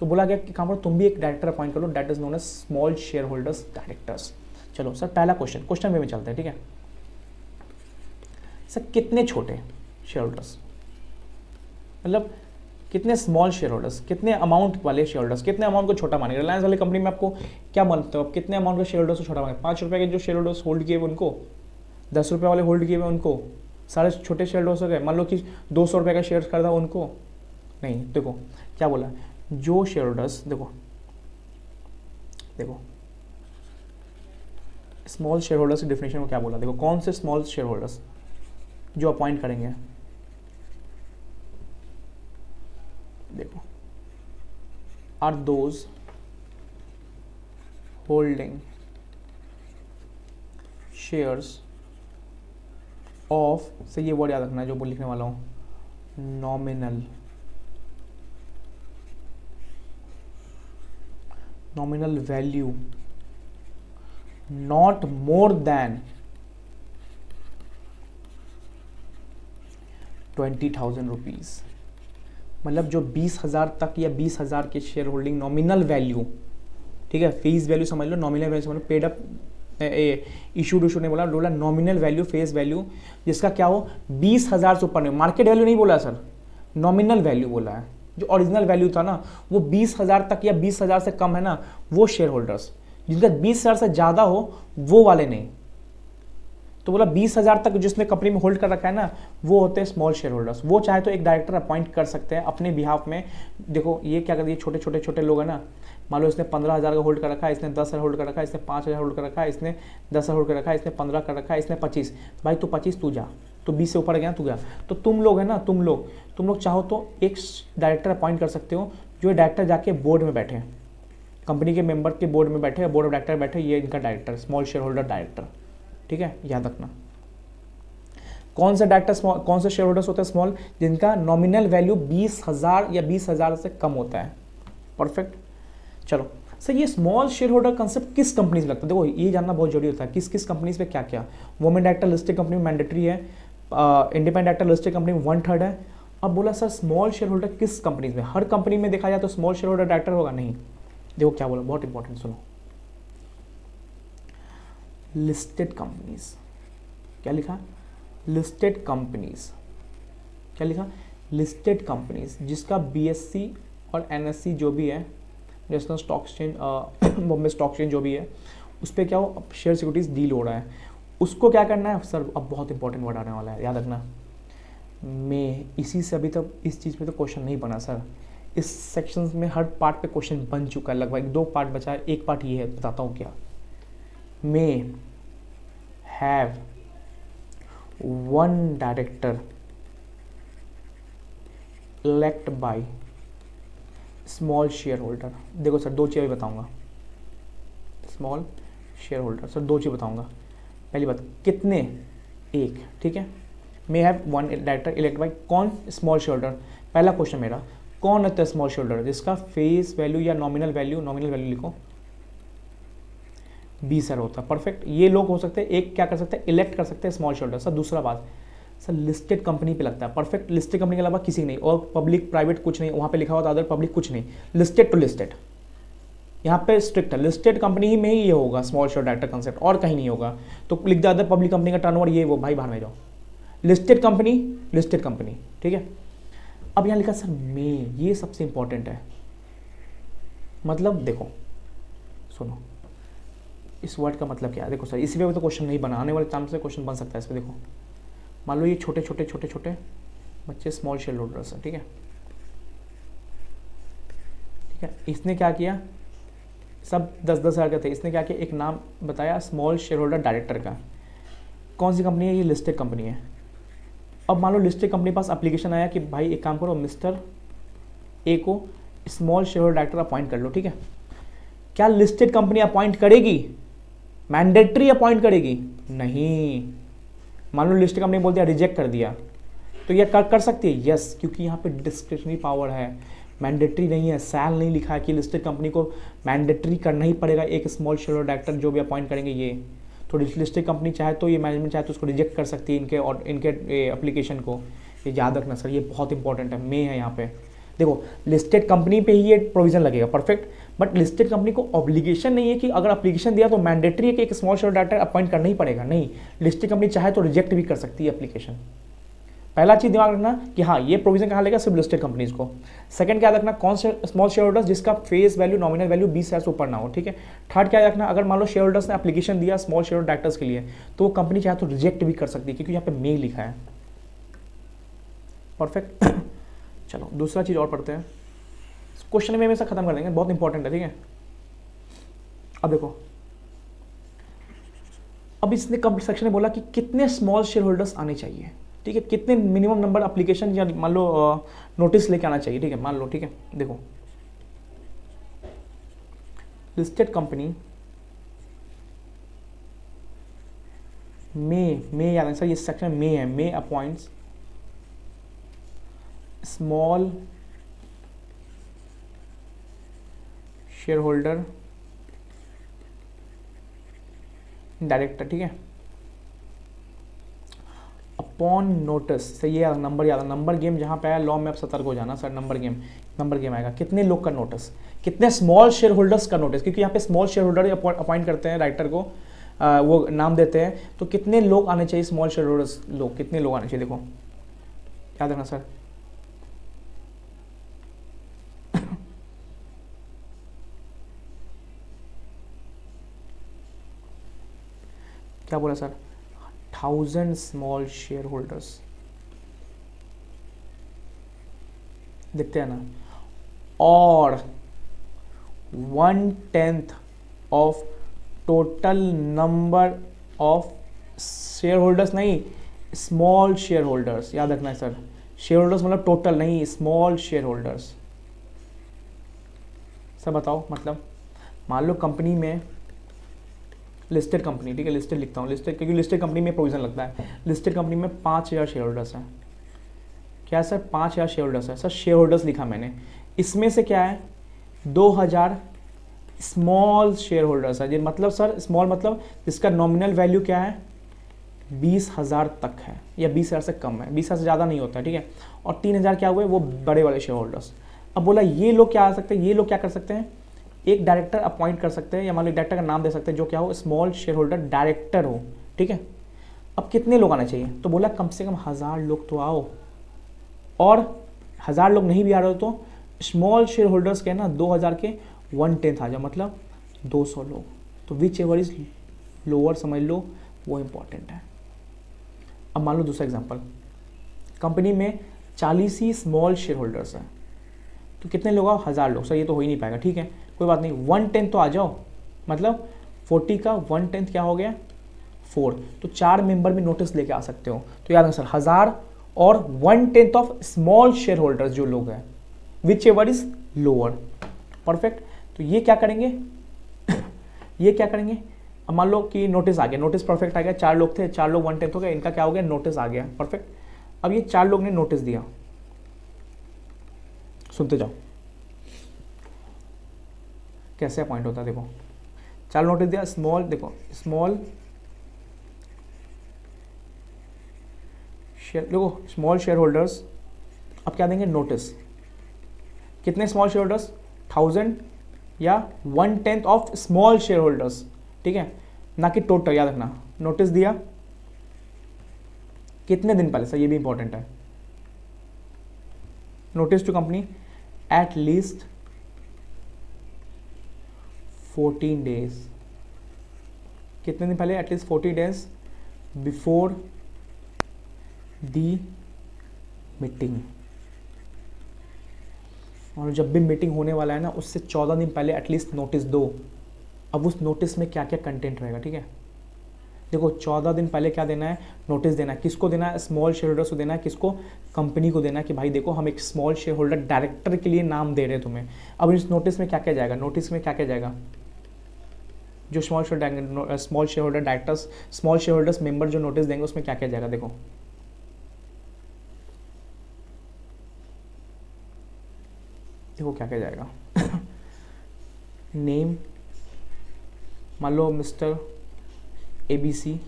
तो बोला गया कि काम तुम भी एक डायरेक्टर अपॉइंट कर that is known as small share holders directors चलो सर पहला क्वेश्चन क्वेश्चन वे में चलते हैं, ठीक है? सर कितने छोटे शेयर होल्डर्स मतलब कितने स्मॉल शेयर होल्डर्स कितने अमाउंट वाले शेयर होल्डर्स कितने अमाउंट को छोटा मानेंगे? रिलायंस वाली कंपनी में आपको क्या मानते हो आप? कितने अमाउंट के शेयर होल्डर्स को छोटा मानेंगे? पाँच रुपये के जो शेयर होल्डर्स होल्ड किए उनको, दस रुपये वाले होल्ड किए हुए उनको, सारे छोटे शेयर होल्डर्स हो गए। मान लो कि दो सौ रुपये का शेयर खरीदा उनको। नहीं, देखो, क्या बोला जो शेयर होल्डर्स देखो देखो स्मॉल शेयर होल्डर्स की डेफिनेशन में क्या बोला देखो, कौन से स्मॉल शेयर होल्डर्स जो अपॉइंट करेंगे? देखो। Are those holding shares of से ये वर्ड याद रखना है जो लिखने वाला हूँ nominal nominal value not more than twenty thousand rupees मतलब जो बीस हज़ार तक या बीस हज़ार के शेयर होल्डिंग नॉमिनल वैल्यू ठीक है? फेस वैल्यू समझ लो नॉमिनल वैल्यू समझ लो पेड अप इशूड इशू ने बोला बोला नॉमिनल वैल्यू फेस वैल्यू जिसका क्या हो? बीस हज़ार से ऊपर नहीं मार्केट वैल्यू नहीं बोला सर नॉमिनल वैल्यू बोला है। जो ओरिजिनल वैल्यू था ना, वो बीस हज़ार तक या बीस हज़ार से कम है ना, वो शेयर होल्डर्स जिनका बीस हज़ार से ज़्यादा हो, वो वाले नहीं। तो बोला बीस हज़ार तक जिसने कंपनी में होल्ड कर रखा है ना, वो होते हैं स्मॉल शेयर होल्डर्स वो चाहे तो एक डायरेक्टर अपॉइंट कर सकते हैं अपने बिहाफ में। देखो, ये क्या करती है? छोटे छोटे छोटे लोग हैं ना। मान लो इसने पंद्रह हज़ार का होल्ड कर रखा है, इसने दस हज़ार होल्ड कर रखा है, इसने पाँच हज़ार होल्ड कर रखा है, इसने दस हज़ार होल्ड कर रखा है, इसने पंद्रह कर रखा है, इसने पच्चीस। भाई, तू पच्चीस, तू जा। तो बीस से ऊपर गया, तू गया तो तुम लोग है ना, तुम लोग। तुम लोग चाहो तो एक डायरेक्टर अपॉइंट कर सकते हो, जो डायरेक्टर जाके बोर्ड में बैठे। कंपनी के मेंबर के बोर्ड में बैठे बोर्ड ऑफ़ डायरेक्टर बैठे, ये इनका director small share holder director ठीक है? याद रखना। कौन सा डायरेक्टर कौन से शेयर होल्डर्स होते हैं स्मॉल जिनका नॉमिनल वैल्यू बीस हज़ार या बीस हज़ार से कम होता है। परफेक्ट चलो। सर ये स्मॉल शेयर होल्डर कंसेप्ट किस कंपनी से लगता है? देखो, ये जानना बहुत ज़रूरी होता है किस किस कंपनीज़ पे क्या क्या वोमेन डायरेक्टर लिस्टेड कंपनी में मैंडेटरी है। इंडिपेंडेंट डायरेक्टर लिस्टेड कंपनी में वन थर्ड है। अब बोला, सर स्मॉल शेयर होल्डर किस कंपनीज़ में? हर कंपनी में देखा जाए तो स्मॉल शेयर होल्डर डायरेक्टर होगा, नहीं। देखो क्या बोला, बहुत इंपॉर्टेंट सुनो। लिस्टेड कंपनीज़ क्या लिखा? लिस्टेड कंपनीज़ क्या लिखा? लिस्टेड कंपनीज़ जिसका बीएससी और एनएससी जो भी है national stock exchange Bombay stock exchange जो भी है उस पर क्या हो? शेयर सिक्योरिटीज डील हो रहा है। उसको क्या करना है? सर, अब बहुत इंपॉर्टेंट वर्ड आने वाला है, याद रखना। मैं इसी से अभी तक इस चीज़ पे तो क्वेश्चन नहीं बना, सर। इस सेक्शन में हर पार्ट पे क्वेश्चन बन चुका है, लगभग दो पार्ट बचा है, एक पार्ट ये है, बताता हूँ क्या। May have one director elect by small share holder देखो सर, दो चीज़ें बताऊँगा। स्मॉल शेयर होल्डर सर, दो चीज़ बताऊँगा। पहली बात, कितने? एक, ठीक है? May have one director elect by कौन? स्मॉल शेयर होल्डर पहला क्वेश्चन मेरा, कौन होता है स्मॉल शेयर होल्डर जिसका फेस वैल्यू या नॉमिनल वैल्यू नॉमिनल वैल्यू लिखो। बी सर होता है। परफेक्ट ये लोग हो सकते हैं, एक क्या कर सकते हैं इलेक्ट कर सकते हैं स्मॉल शेयर होल्डर सर, दूसरा बात, सर लिस्टेड कंपनी पे लगता है। परफेक्ट लिस्टेड कंपनी के अलावा किसी नहीं, और पब्लिक प्राइवेट कुछ नहीं, वहाँ पे लिखा हुआ था अदर पब्लिक कुछ नहीं। लिस्टेड टू लिस्टेड यहाँ पे स्ट्रिक्ट है। लिस्टेड कंपनी ही में ही ये होगा स्मॉल शेयर डायरेक्टर कंसेप्ट और कहीं नहीं होगा। तो लिख दे अदर पब्लिक कंपनी का टर्नओवर ये वो, भाई बाहर में जाओ। लिस्टेड कंपनी लिस्टेड कंपनी ठीक है? अब यहाँ लिखा, सर, मे, ये सबसे इंपॉर्टेंट है। मतलब देखो, सुनो इस वर्ड का मतलब क्या है? देखो सर इसी पे तो क्वेश्चन नहीं बना आने वाले टाइम से क्वेश्चन बन सकता है इस पर देखो। मान लो ये छोटे छोटे छोटे छोटे बच्चे स्मॉल शेयर होल्डर्स हैं ठीक है? ठीक है? इसने क्या किया? सब दस दस हज़ार के थे। इसने क्या किया? एक नाम बताया स्मॉल शेयर होल्डर डायरेक्टर का। कौन सी कंपनी है? ये लिस्टेड कंपनी है। अब मान लो लिस्टेड कंपनी पास एप्लीकेशन आया कि भाई एक काम करो मिस्टर ए को small share holder director appoint कर लो, ठीक है? क्या लिस्टेड कंपनी अपॉइंट करेगी? मैंडेटरी अपॉइंट करेगी। नहीं। मान लो लिस्ट कंपनी बोल दिया रिजेक्ट कर दिया। तो यह कर कर सकती है? यस क्योंकि यहाँ पे डिस्क्रिप्शनरी पावर है। मैंडेटरी नहीं है। सैल नहीं लिखा है कि लिस्टेड कंपनी को मैंडेटरी करना ही पड़ेगा। एक स्मॉल शेयर डायरेक्टर जो भी अपॉइंट करेंगे, ये। तो लिस्टेड कंपनी चाहे तो ये मैनेजमेंट चाहे तो उसको रिजेक्ट कर सकती है इनके और इनके एप्लीकेशन को। ये याद रखना सर, ये बहुत इंपॉर्टेंट है। मे है यहाँ पे। देखो लिस्टेड कंपनी पे ही ये प्रोविज़न लगेगा। परफेक्ट बट लिस्टेड कंपनी को ऑब्लिगेशन नहीं है कि अगर एप्लीकेशन दिया तो मैंडेटरी है कि एक स्मॉल शेयर डाटा अपॉइंट करना ही पड़ेगा। नहीं लिस्टेड कंपनी चाहे तो रिजेक्ट भी कर सकती है एप्लीकेशन पहला चीज़ दिमाग रखना कि हाँ ये प्रोविज़न कहाँ लेगा सिर्फ़ लिस्टेड कंपनीज़ को। सेकंड क्या रखना? कौन से स्मॉल शेयर होल्डर्स जिसका फेस वैल्यू नॉमिनल वैल्यू बीस हज़ार से ऊपर ना हो, ठीक है? थर्ड क्या रखना? अगर मान लो शेयर होल्डर्स ने एप्लीकेशन दिया स्मॉल शेयर डायरेक्टर्स के लिए तो वो कंपनी चाहे तो रिजेक्ट भी कर सकती है, क्योंकि यहाँ पे मे लिखा है। परफेक्ट (coughs) चलो, दूसरा चीज़ और पढ़ते हैं। क्वेश्चन में हमेशा खत्म कर देंगे बहुत इंपॉर्टेंट है, ठीक है? अब देखो। अब इसने सेक्शन ने बोला कि कितने स्मॉल शेयर होल्डर्स आने चाहिए, ठीक है? कितने मिनिमम नंबर अप्लीकेशन या मान लो नोटिस लेके आना चाहिए, ठीक है? मान लो, ठीक है? देखो। लिस्टेड कंपनी मे मे याद सर, ये सेक्शन मे है। May appoints small share holder director ठीक है? अपॉन नोटिस से ये नंबर याद नंबर गेम जहाँ पे आया लॉ में आप सतर्क हो जाना sir number game number game आएगा। कितने लोग का नोटिस कितने स्मॉल शेयर होल्डर्स का नोटिस क्योंकि यहाँ पे स्मॉल शेयर होल्डर अपॉइंट करते हैं राइटर को। आ, वो नाम देते हैं। तो कितने लोग आने चाहिए स्मॉल शेयर होल्डर्स लोग? कितने लोग आने चाहिए? देखो। याद रखना सर क्या बोला sir? Thousand small share holders देखते हैं ना। और one tenth of total number of share holders नहीं स्मॉल शेयर होल्डर्स याद रखना है सर। शेयर होल्डर्स मतलब टोटल नहीं स्मॉल शेयर होल्डर्स सर बताओ मतलब मान लो कंपनी में लिस्टेड कंपनी ठीक है लिस्टेड लिखता हूँ लिस्टेड क्योंकि लिस्टेड कंपनी में प्रोविज़न लगता है। लिस्टेड कंपनी में पाँच हज़ार शेयर होल्डर्स हैं। क्या सर, पाँच हज़ार शेयर होल्डर्स है? सर शेयर होल्डर्स लिखा मैंने। इसमें से क्या है? दो हज़ार स्मॉल शेयर होल्डर्स है मतलब सर स्मॉल मतलब इसका नॉमिनल वैल्यू क्या है? बीस हज़ार तक है, या बीस हज़ार से कम है। बीस हज़ार से ज़्यादा नहीं होता, ठीक है? और तीन हज़ार क्या हुए? वो बड़े वाले शेयर होल्डर्स अब बोला, ये लोग क्या आ सकते हैं? ये लोग क्या कर सकते हैं? एक डायरेक्टर अपॉइंट कर सकते हैं या मान लो डायरेक्टर का नाम दे सकते हैं, जो क्या हो स्मॉल शेयर होल्डर डायरेक्टर हो, ठीक है? अब कितने लोग आना चाहिए? तो बोला, कम से कम हज़ार लोग तो आओ। और हज़ार लोग नहीं भी आ रहे हो तो स्मॉल शेयर होल्डर्स के ना दो हज़ार के वन टेंथ आ जाओ मतलब दो सौ लोग। तो विच एवर इज़ लोअर समझ लो, वो इंपॉर्टेंट है। अब मान लो दूसरा एग्जांपल कंपनी में चालीस ही स्मॉल शेयर होल्डर्स हैं। तो कितने लोग आओ? हज़ार लोग। सर, ये तो हो ही नहीं पाएगा, ठीक है? कोई बात नहीं वन टेंथ तो आ जाओ। मतलब फोर्टी का वन टेंथ क्या हो गया? फोर तो चार मेंबर भी नोटिस लेके आ सकते हो। तो याद सर, हज़ार और one tenth of small share holders जो लोग हैं which ever is lower perfect तो ये क्या करेंगे? (coughs) ये क्या करेंगे? अब मान लो कि नोटिस आ गया। नोटिस परफेक्ट आ गया। चार लोग थे, चार लोग वन टेंथ हो गया इनका क्या हो गया? नोटिस आ गया। परफेक्ट अब ये चार लोग ने नोटिस दिया। सुनते जाओ। कैसे अपॉइंट होता है, देखो। चार नोटिस दिया स्मॉल देखो स्मॉल शेयर देखो स्मॉल शेयर होल्डर्स अब क्या देंगे? नोटिस कितने स्मॉल शेयर होल्डर्स थाउज़ेंड या one tenth of small share holders ठीक है? ना कि टोटल याद रखना। नोटिस दिया। कितने दिन पहले? सर, ये भी इंपॉर्टेंट है। Notice to company at least fourteen days कितने दिन पहले? At least forty days before the meeting और जब भी मीटिंग होने वाला है ना, उससे चौदह दिन पहले एटलीस्ट नोटिस दो। अब उस नोटिस में क्या क्या कंटेंट रहेगा, ठीक है? देखो, चौदह दिन पहले क्या देना है? नोटिस देना है। किसको देना है? स्मॉल शेयर होल्डर्स को देना है। किसको? कंपनी को देना है कि भाई देखो, हम एक स्मॉल शेयर होल्डर डायरेक्टर के लिए नाम दे रहे हैं तुम्हें। अब इस नोटिस में क्या क्या जाएगा? नोटिस में क्या क्या जाएगा? जो small small share holder directors small share holders member जो नोटिस देंगे, उसमें क्या क्या जाएगा? देखो। देखो क्या क्या जाएगा। (coughs) नेम मान लो मिस्टर ए बी सी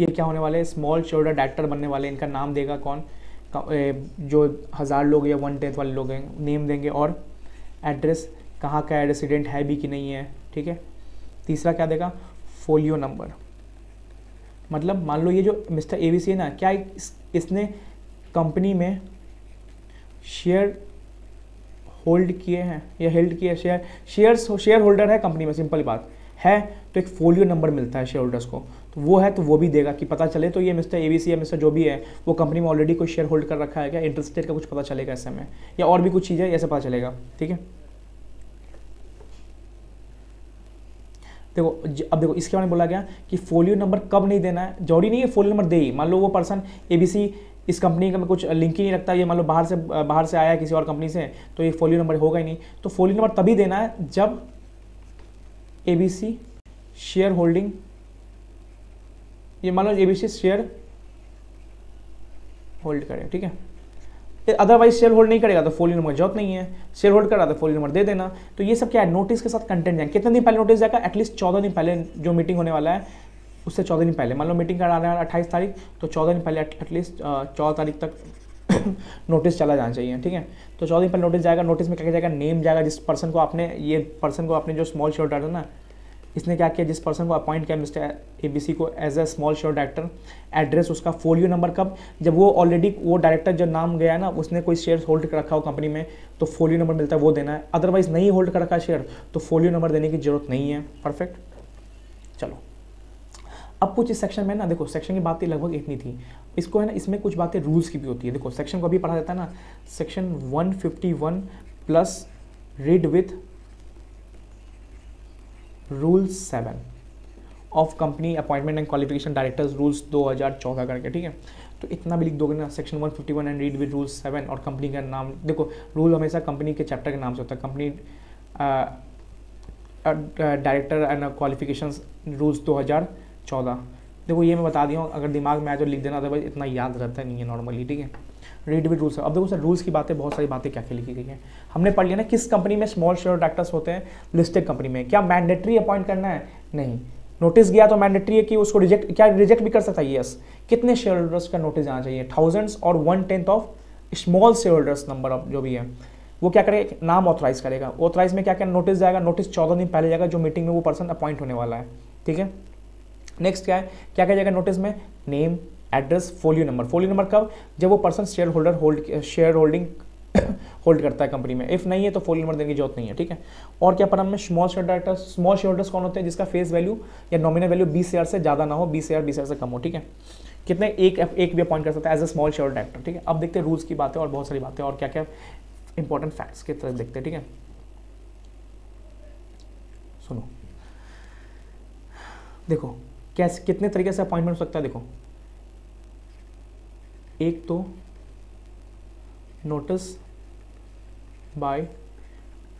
ये क्या होने वाले स्मॉल शेयर होल्डर डायरेक्टर बनने वाले इनका नाम देगा कौन? जो हज़ार लोग या वन टेंथ वाले लोग हैं नेम देंगे और एड्रेस कहाँ का रेसिडेंट है भी कि नहीं है, ठीक है? तीसरा क्या देगा? फोलियो नंबर मतलब मान लो ये जो मिस्टर एबीसी है ना क्या इस, इसने कंपनी में शेयर होल्ड किए हैं? या हेल्ड किए शेयर शेयर्स शेयर होल्डर है कंपनी में सिंपल बात। है तो एक फोलियो नंबर मिलता है शेयर होल्डर्स को। तो वो है तो वो भी देगा कि पता चले तो ये मिस्टर ए या मिस्टर जो भी है वो कंपनी में ऑलरेडी कोई शेयर होल्ड कर रखा है क्या? इंटरेस्टेड का कुछ पता चलेगा ऐसे में या और भी कुछ चीज़ें ऐसे पता चलेगा। ठीक है? देखो अब देखो, इसके बारे में बोला गया कि फोलियो नंबर कब नहीं देना है। ज़रूरी नहीं है फोलियो नंबर दे ही। मान लो वो पर्सन एबीसी इस कंपनी का मैं कुछ लिंक ही नहीं रखता, ये मान लो बाहर से बाहर से आया किसी और कंपनी से तो ये फोलियो नंबर होगा ही नहीं। तो फोलियो नंबर तभी देना है जब एबीसी शेयर होल्डिंग ये मान लो एबीसी शेयर होल्ड करें, ठीक है? अदरवाइज़ शेयर होल्ड नहीं करेगा तो फोलियो नंबर ज़रूरत नहीं है। शेयर होल्ड कर रहा तो फोलियो नंबर दे देना। तो ये सब क्या है? नोटिस के साथ कंटेंट जाए कितने दिन पहले नोटिस जाएगा? एटलीस्ट चौदह दिन पहले जो मीटिंग होने वाला है, उससे चौदह दिन पहले। मान लो मीटिंग कराना है अट्ठाईस तारीख तो चौदह दिन पहले एटलीस्ट चौदह तारीख तक (coughs) नोटिस चला जाना चाहिए, ठीक है? तो चौदह दिन पहले नोटिस जाएगा। नोटिस में क्या जाएगा? नेम जाएगा। जिस पर्सन को आपने, ये पर्सन को आपने जो स्मॉल शेयर डाटा ना इसने क्या किया, जिस पर्सन को अपॉइंट किया मिस्टर ए बी सी को as a small share director address उसका फोलियो नंबर कब? जब वो ऑलरेडी वो डायरेक्टर जब नाम गया ना, उसने कोई शेयर होल्ड कर रखा हो कंपनी में तो फोलियो नंबर मिलता है, वो देना है। अदरवाइज़ नहीं होल्ड कर रखा शेयर तो फोलियो नंबर देने की ज़रूरत नहीं है। परफेक्ट चलो। अब कुछ इस सेक्शन में ना, देखो सेक्शन की बातें लगभग इतनी थी। इसको है ना, इसमें कुछ बातें रूल्स की भी होती है। देखो सेक्शन को अभी पढ़ा जाता है ना section 151 plus read with rule seven of company appointment and qualification directors rules 2014 करके, ठीक है? तो इतना भी लिख दोगे ना section 151 and read with rule seven और कंपनी का नाम, देखो रूल हमेशा कंपनी के चैप्टर के नाम से होता है। Company director and qualification rules 2014 देखो, ये मैं बता दिया हूँ, अगर दिमाग में आ जो लिख देना अदरवाइज़ इतना याद रहता नहीं है नॉर्मली ठीक है? रीड विद रूल्स अब देखो सर रूल्स की बातें, बहुत सारी बातें क्या क्या लिखी गई हैं। हमने पढ़ लिया ना, किस कंपनी में स्मॉल शेयर डायरेक्टर्स होते हैं? लिस्टेड कंपनी में। क्या मैंडेटरी अपॉइंट करना है? नहीं। नोटिस गया तो मैंडेटरी है कि उसको रिजेक्ट क्या रिजेक्ट भी कर सकता है? यस कितने शेयर होल्डर्स का नोटिस आना चाहिए? थाउजेंड्स और one tenth of small share holders number of जो भी है, वो क्या करेगा? नाम ऑथराइज करेगा। ऑथराइज में क्या क्या नोटिस जाएगा? नोटिस चौदह दिन पहले जाएगा, जो मीटिंग में वो पर्सन अपॉइंट होने वाला है। ठीक है? नेक्स्ट क्या है? क्या क्या जाएगा नोटिस में? Name address folio number folio number कब? जब वो person share holder hold share holding hold करता है कंपनी में। इफ़ नहीं है तो फोलियो नंबर देने की ज़रूरत नहीं है, ठीक है? और क्या पढ़ा में small share director small share holders कौन होते हैं जिसका फेस वैल्यू या नॉमिनल वैल्यू बीस शेयर से ज़्यादा ना हो, बीस शेयर बीस शेयर से कम हो, ठीक है? कितने एक एक भी अपॉइंट कर सकते हैं as a small share director ठीक है? अब देखते हैं रूल्स की बातें और बहुत सारी बातें और क्या क्या इंपॉर्टेंट फैक्ट्स की तरफ़ देखते हैं, ठीक है? सुनो। देखो, कैसे, कितने तरीके से अपॉइंटमेंट हो सकता है, देखो। एक तो notice by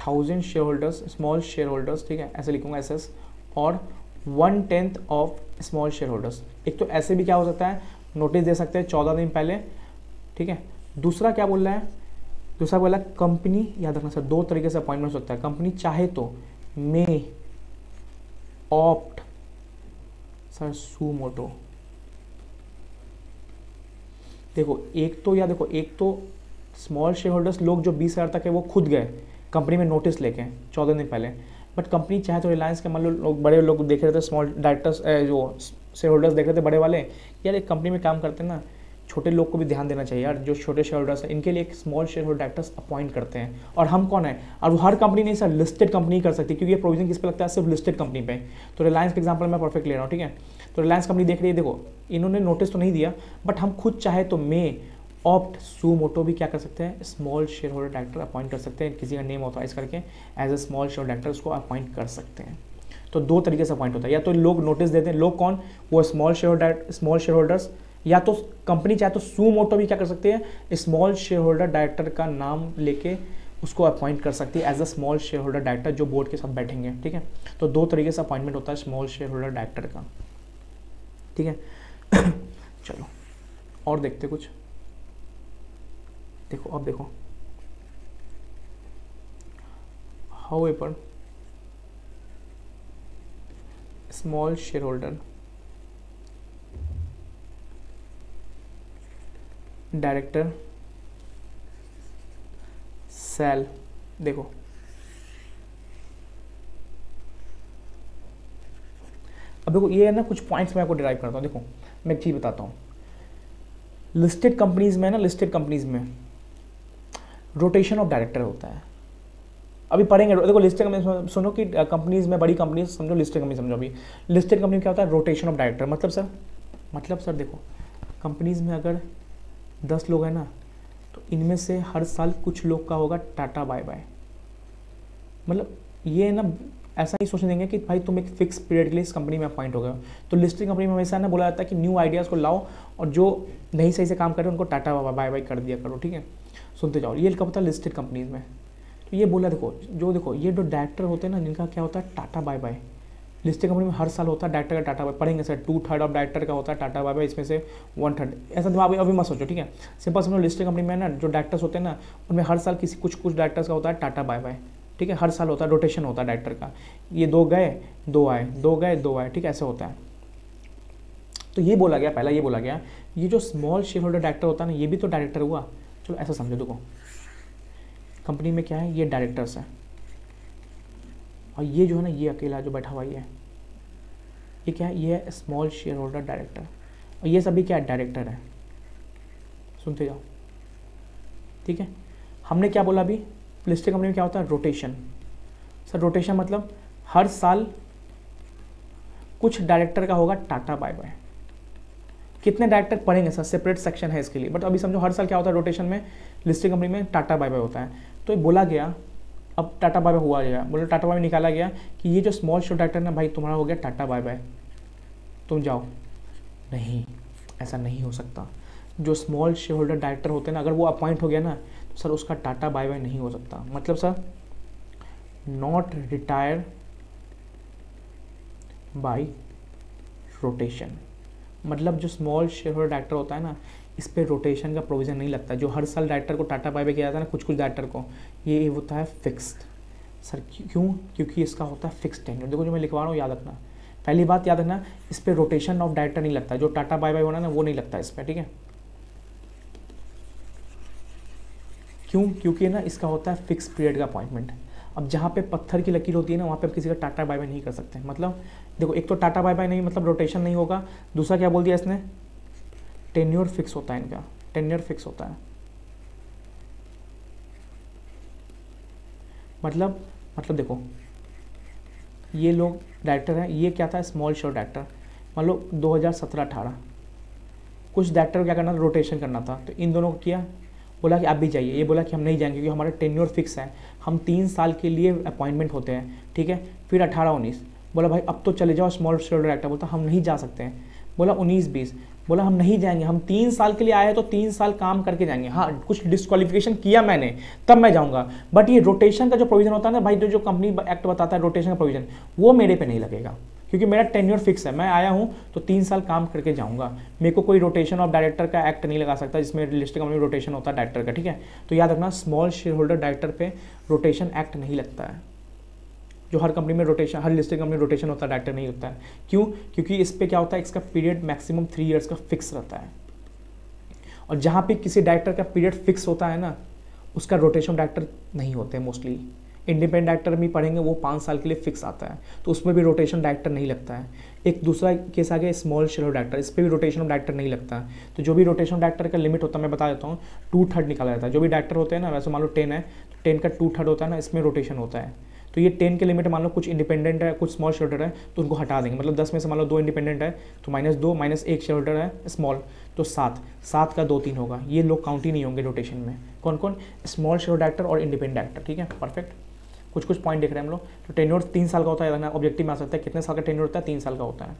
thousand share holders small share holders ठीक है? ऐसे लिखूँगा एस एस और one tenth of small share holders एक तो ऐसे भी क्या हो सकता है? नोटिस दे सकते हैं चौदह दिन पहले, ठीक है? दूसरा क्या बोल रहा है? दूसरा बोला कंपनी याद रखना सर, दो तरीके से अपॉइंटमेंट होता है। कंपनी चाहे तो मे ऑप्ट सर सू मोटो देखो, एक तो या देखो, एक तो स्मॉल शेयर होल्डर्स लोग जो बीस हज़ार तक है, वो खुद गए। कंपनी में नोटिस लेके चौदह दिन पहले। बट कंपनी चाहे तो रिलायंस के, मान लो लोग, बड़े लोग देख रहे थे स्मॉल डायरेक्टर्स जो शेयर होल्डर्स देख रहे थे, बड़े वाले, यार एक कंपनी में काम करते हैं ना, छोटे लोग को भी ध्यान देना चाहिए यार, जो छोटे शेयर होल्डर्स हैं, इनके लिए एक small share holder directors appoint करते हैं। और हम कौन है? और वो हर कंपनी नहीं सर लिस्टेड कंपनी कर सकती, क्योंकि ये प्रोविज़न किस पे लगता है? सिर्फ़ लिस्टेड कंपनी पे। तो रिलायंस के एग्ज़ाम्पल मैं परफेक्ट ले रहा हूँ, ठीक है? तो रिलायंस कंपनी देख रही है, देखो, इन्होंने नोटिस तो नहीं दिया बट हम खुद चाहे तो मे ऑप्ट सू मोटो भी क्या कर सकते हैं? Small share holder director appoint कर सकते हैं, किसी का नेम ऑथराइज करके as a small share director उसको अपॉइंट कर सकते हैं। तो दो तरीके से अपॉइंट होता है, या तो लोग नोटिस देते हैं, लोग कौन? वो small share small share holders या तो कंपनी चाहे तो सू मोटो भी क्या कर सकती है? स्मॉल शेयर होल्डर डायरेक्टर का नाम लेके उसको अपॉइंट कर सकती है as a small share holder director जो बोर्ड के साथ बैठेंगे, ठीक है? तो दो तरीके से अपॉइंटमेंट होता है स्मॉल शेयर होल्डर डायरेक्टर का। ठीक है? (coughs) चलो, और देखते कुछ। देखो, अब देखो। हाउ एपर small share holder director cell देखो। अब देखो, ये है ना, कुछ पॉइंट्स मैं आपको डिराइव करता हूँ। देखो, मैं एक चीज़ बताता हूँ। लिस्टेड कंपनीज़ में ना लिस्टेड कंपनीज़ में रोटेशन ऑफ़ डायरेक्टर होता है। अभी पढ़ेंगे, देखो लिस्टेड कंपनी सुनो कि कंपनीज़ में, बड़ी कंपनीज़ समझो लिस्टेड कंपनी समझो अभी। लिस्टेड कंपनी क्या होता है? रोटेशन ऑफ़ डायरेक्टर मतलब सर मतलब सर देखो कंपनीज़ में अगर दस लोग हैं ना तो इनमें से हर साल कुछ लोग का होगा टाटा बाय बाय। मतलब ये ना ऐसा ही सोचने देंगे कि भाई तुम एक फिक्स पीरियड के लिए इस कंपनी में अपॉइंट हो गए तो लिस्टिंग कंपनी में हमेशा ना बोला जाता है कि न्यू आइडियाज़ को लाओ और जो नहीं सही से काम कर रहे उनको टाटा बाय बाय कर दिया करो, ठीक है? सुनते जाओ। ये कब होता है लिस्टेड कंपनीज़ में? तो ये बोला देखो, जो देखो, ये जो डायरेक्टर होते हैं ना, जिनका क्या होता है? Tata bye bye listed company में हर साल होता है डायरेक्टर का टाटा बाय पढ़ेंगे sir two third of director का होता है टाटा बाय बाय इसमें से वन थर्ड ऐसा दिमाग अभी मत सोचो, ठीक है? सिंपल समझो लिस्टेड कंपनी में ना जो डायरेक्टर्स होते हैं ना, उनमें हर साल किसी कुछ कुछ डायरेक्टर्स का होता है टाटा बाय बाय ठीक है, हर साल होता है रोटेशन होता है डायरेक्टर का। ये दो गए, दो आए, दो गए, दो आए, ठीक है, ऐसे होता है। तो ये बोला गया, पहला ये बोला गया, ये जो स्मॉल शेयर होल्डर डायरेक्टर होता है ना, ये भी तो डायरेक्टर हुआ। चलो, ऐसा समझो देखो कंपनी में क्या है? ये डायरेक्टर्स है। और ये जो है ना, ये अकेला जो बैठा हुआ ये है। ये क्या है? ये स्मॉल शेयर होल्डर डायरेक्टर और ये सभी क्या डायरेक्टर है। सुनते जाओ। ठीक है? हमने क्या बोला अभी? लिस्टेड कंपनी में क्या होता है? रोटेशन। सर, रोटेशन मतलब हर साल कुछ डायरेक्टर का होगा टाटा बाय बाय। कितने डायरेक्टर पढ़ेंगे सर? सेपरेट सेक्शन है इसके लिए। बट अभी समझो हर साल क्या होता है रोटेशन में? लिस्टेड कंपनी में टाटा बाय बाय होता है। तो ये बोला गया, अब टाटा बाय बाय हुआ गया। बोले टाटा बाय निकाला गया कि ये जो स्मॉल शेयर डायरेक्टर ना भाई, तुम्हारा हो गया टाटा बाय बाय। तुम जाओ। नहीं, ऐसा नहीं हो सकता। जो स्मॉल शेयर होल्डर डायरेक्टर होते हैं ना, अगर वो अपॉइंट हो गया ना सर, उसका टाटा बाय बाय नहीं हो सकता। मतलब sir not retire by rotation मतलब जो स्मॉल शेयर होल्डर डायरेक्टर होता है ना, इस पर रोटेशन का प्रोविज़न नहीं लगता। जो हर साल डायरेक्टर को टाटा बाय बाय किया जाता है ना कुछ कुछ डायरेक्टर को, ये होता है फिक्स्ड सर, क्यों? क्योंकि इसका होता है फिक्स टेन्यूर देखो जो मैं लिखवा रहा हूँ, याद रखना। पहली बात याद रखना, इस पर रोटेशन ऑफ़ डायरेक्टर नहीं लगता। जो टाटा बाय बाय होना ना, वो नहीं लगता इस पर ठीक है? क्यों? क्योंकि ना इसका होता है फिक्स पीरियड का अपॉइंटमेंट अब जहाँ पे पत्थर की लकीर होती है ना, वहाँ पे आप किसी का टाटा बाय बाय नहीं कर सकते। मतलब देखो, एक तो टाटा बाय बाय नहीं मतलब रोटेशन नहीं होगा। दूसरा क्या बोल दिया इसने? टेन्योर फिक्स होता है इनका। टेन्योर फिक्स होता है। मतलब मतलब देखो, ये लोग डायरेक्टर हैं। ये क्या था? स्मॉल शो डायरेक्टर मान लो 2017-18 कुछ डायरेक्टर क्या करना था? रोटेशन करना था। तो इन दोनों को किया? बोला कि आप भी जाइए। ये बोला कि हम नहीं जाएँगे क्योंकि हमारा टेन्योर फिक्स है। हम तीन साल के लिए अपॉइंटमेंट होते हैं, ठीक है? फिर अठारह उन्नीस बोला, भाई, अब तो चले जाओ स्मॉल शेयर डायरेक्टर बोलता, हम नहीं जा सकते हैं। बोला उन्नीस बीस बोला, हम नहीं जाएँगे। हम तीन साल के लिए आए हैं तो तीन साल काम करके जाएँगे। हाँ कुछ डिस्कालिफिकेशन किया मैंने, तब मैं जाऊँगा। बट ये रोटेशन का जो प्रोविज़न होता है ना, भाई जो जो कंपनी एक्ट बताता है रोटेशन का प्रोविज़न वो मेरे पे नहीं लगेगा। क्योंकि मेरा टेन्योर फिक्स है। मैं आया हूँ तो तीन साल काम करके जाऊँगा। मेरे को कोई रोटेशन ऑफ़ डायरेक्टर का एक्ट नहीं लगा सकता जिसमें लिस्ट कंपनी रोटेशन होता है डायरेक्टर का, ठीक है? तो याद रखना स्मॉल शेयर होल्डर डायरेक्टर पे रोटेशन एक्ट नहीं लगता है। जो हर कंपनी में रोटेशन हर लिस्टेड कंपनी रोटेशन होता है डायरेक्टर नहीं होता है। क्यों? क्योंकि इस पर क्या होता है, इसका पीरियड मैक्सिमम थ्री ईयर्स का फिक्स रहता है। और जहाँ पे किसी डायरेक्टर का पीरियड फिक्स होता है ना, उसका रोटेशन डायरेक्टर नहीं होते मोस्टली इंडिपेंडेंट डायरेक्टर भी पढ़ेंगे, वो पाँच साल के लिए फिक्स आता है। तो उसमें भी रोटेशन डायरेक्टर नहीं लगता है। एक दूसरा केस आ गया स्मॉल शेयर डायरेक्टर इस पर भी रोटेशन ऑफ़ डायरेक्टर नहीं लगता है। तो जो भी रोटेशन डायरेक्टर का लिमिट होता है, मैं बता देता हूँ टू थर्ड निकाला जाता है। जो भी डायरेक्टर होते हैं ना, वैसे मान लो टेन है तो टेन का टू थर्ड होता है ना, इसमें रोटेशन होता है। तो ये टेन के लिमिट मान लो कुछ इंडिपेंडेंट है, कुछ स्मॉल शेयर है तो उनको हटा देंगे। मतलब दस में से मान लो दो इंडिपेंडेंट है तो माइनस दो माइनस एक शेयर है स्मॉल तो सात। सात का दो तीन होगा। ये लोग काउंट ही नहीं होंगे रोटेशन में। कौन कौन स्मॉल शेयर डायरेक्टर और इंडिपेंडेंट डायरेक्टर ठीक है? परफेक्ट कुछ कुछ पॉइंट देख रहे हैं हम लोग। तो टेन्योर तीन साल का होता है ऑब्जेक्टिव में आ सकता है। कितने साल का टेन्योर होता है? तीन साल का होता है।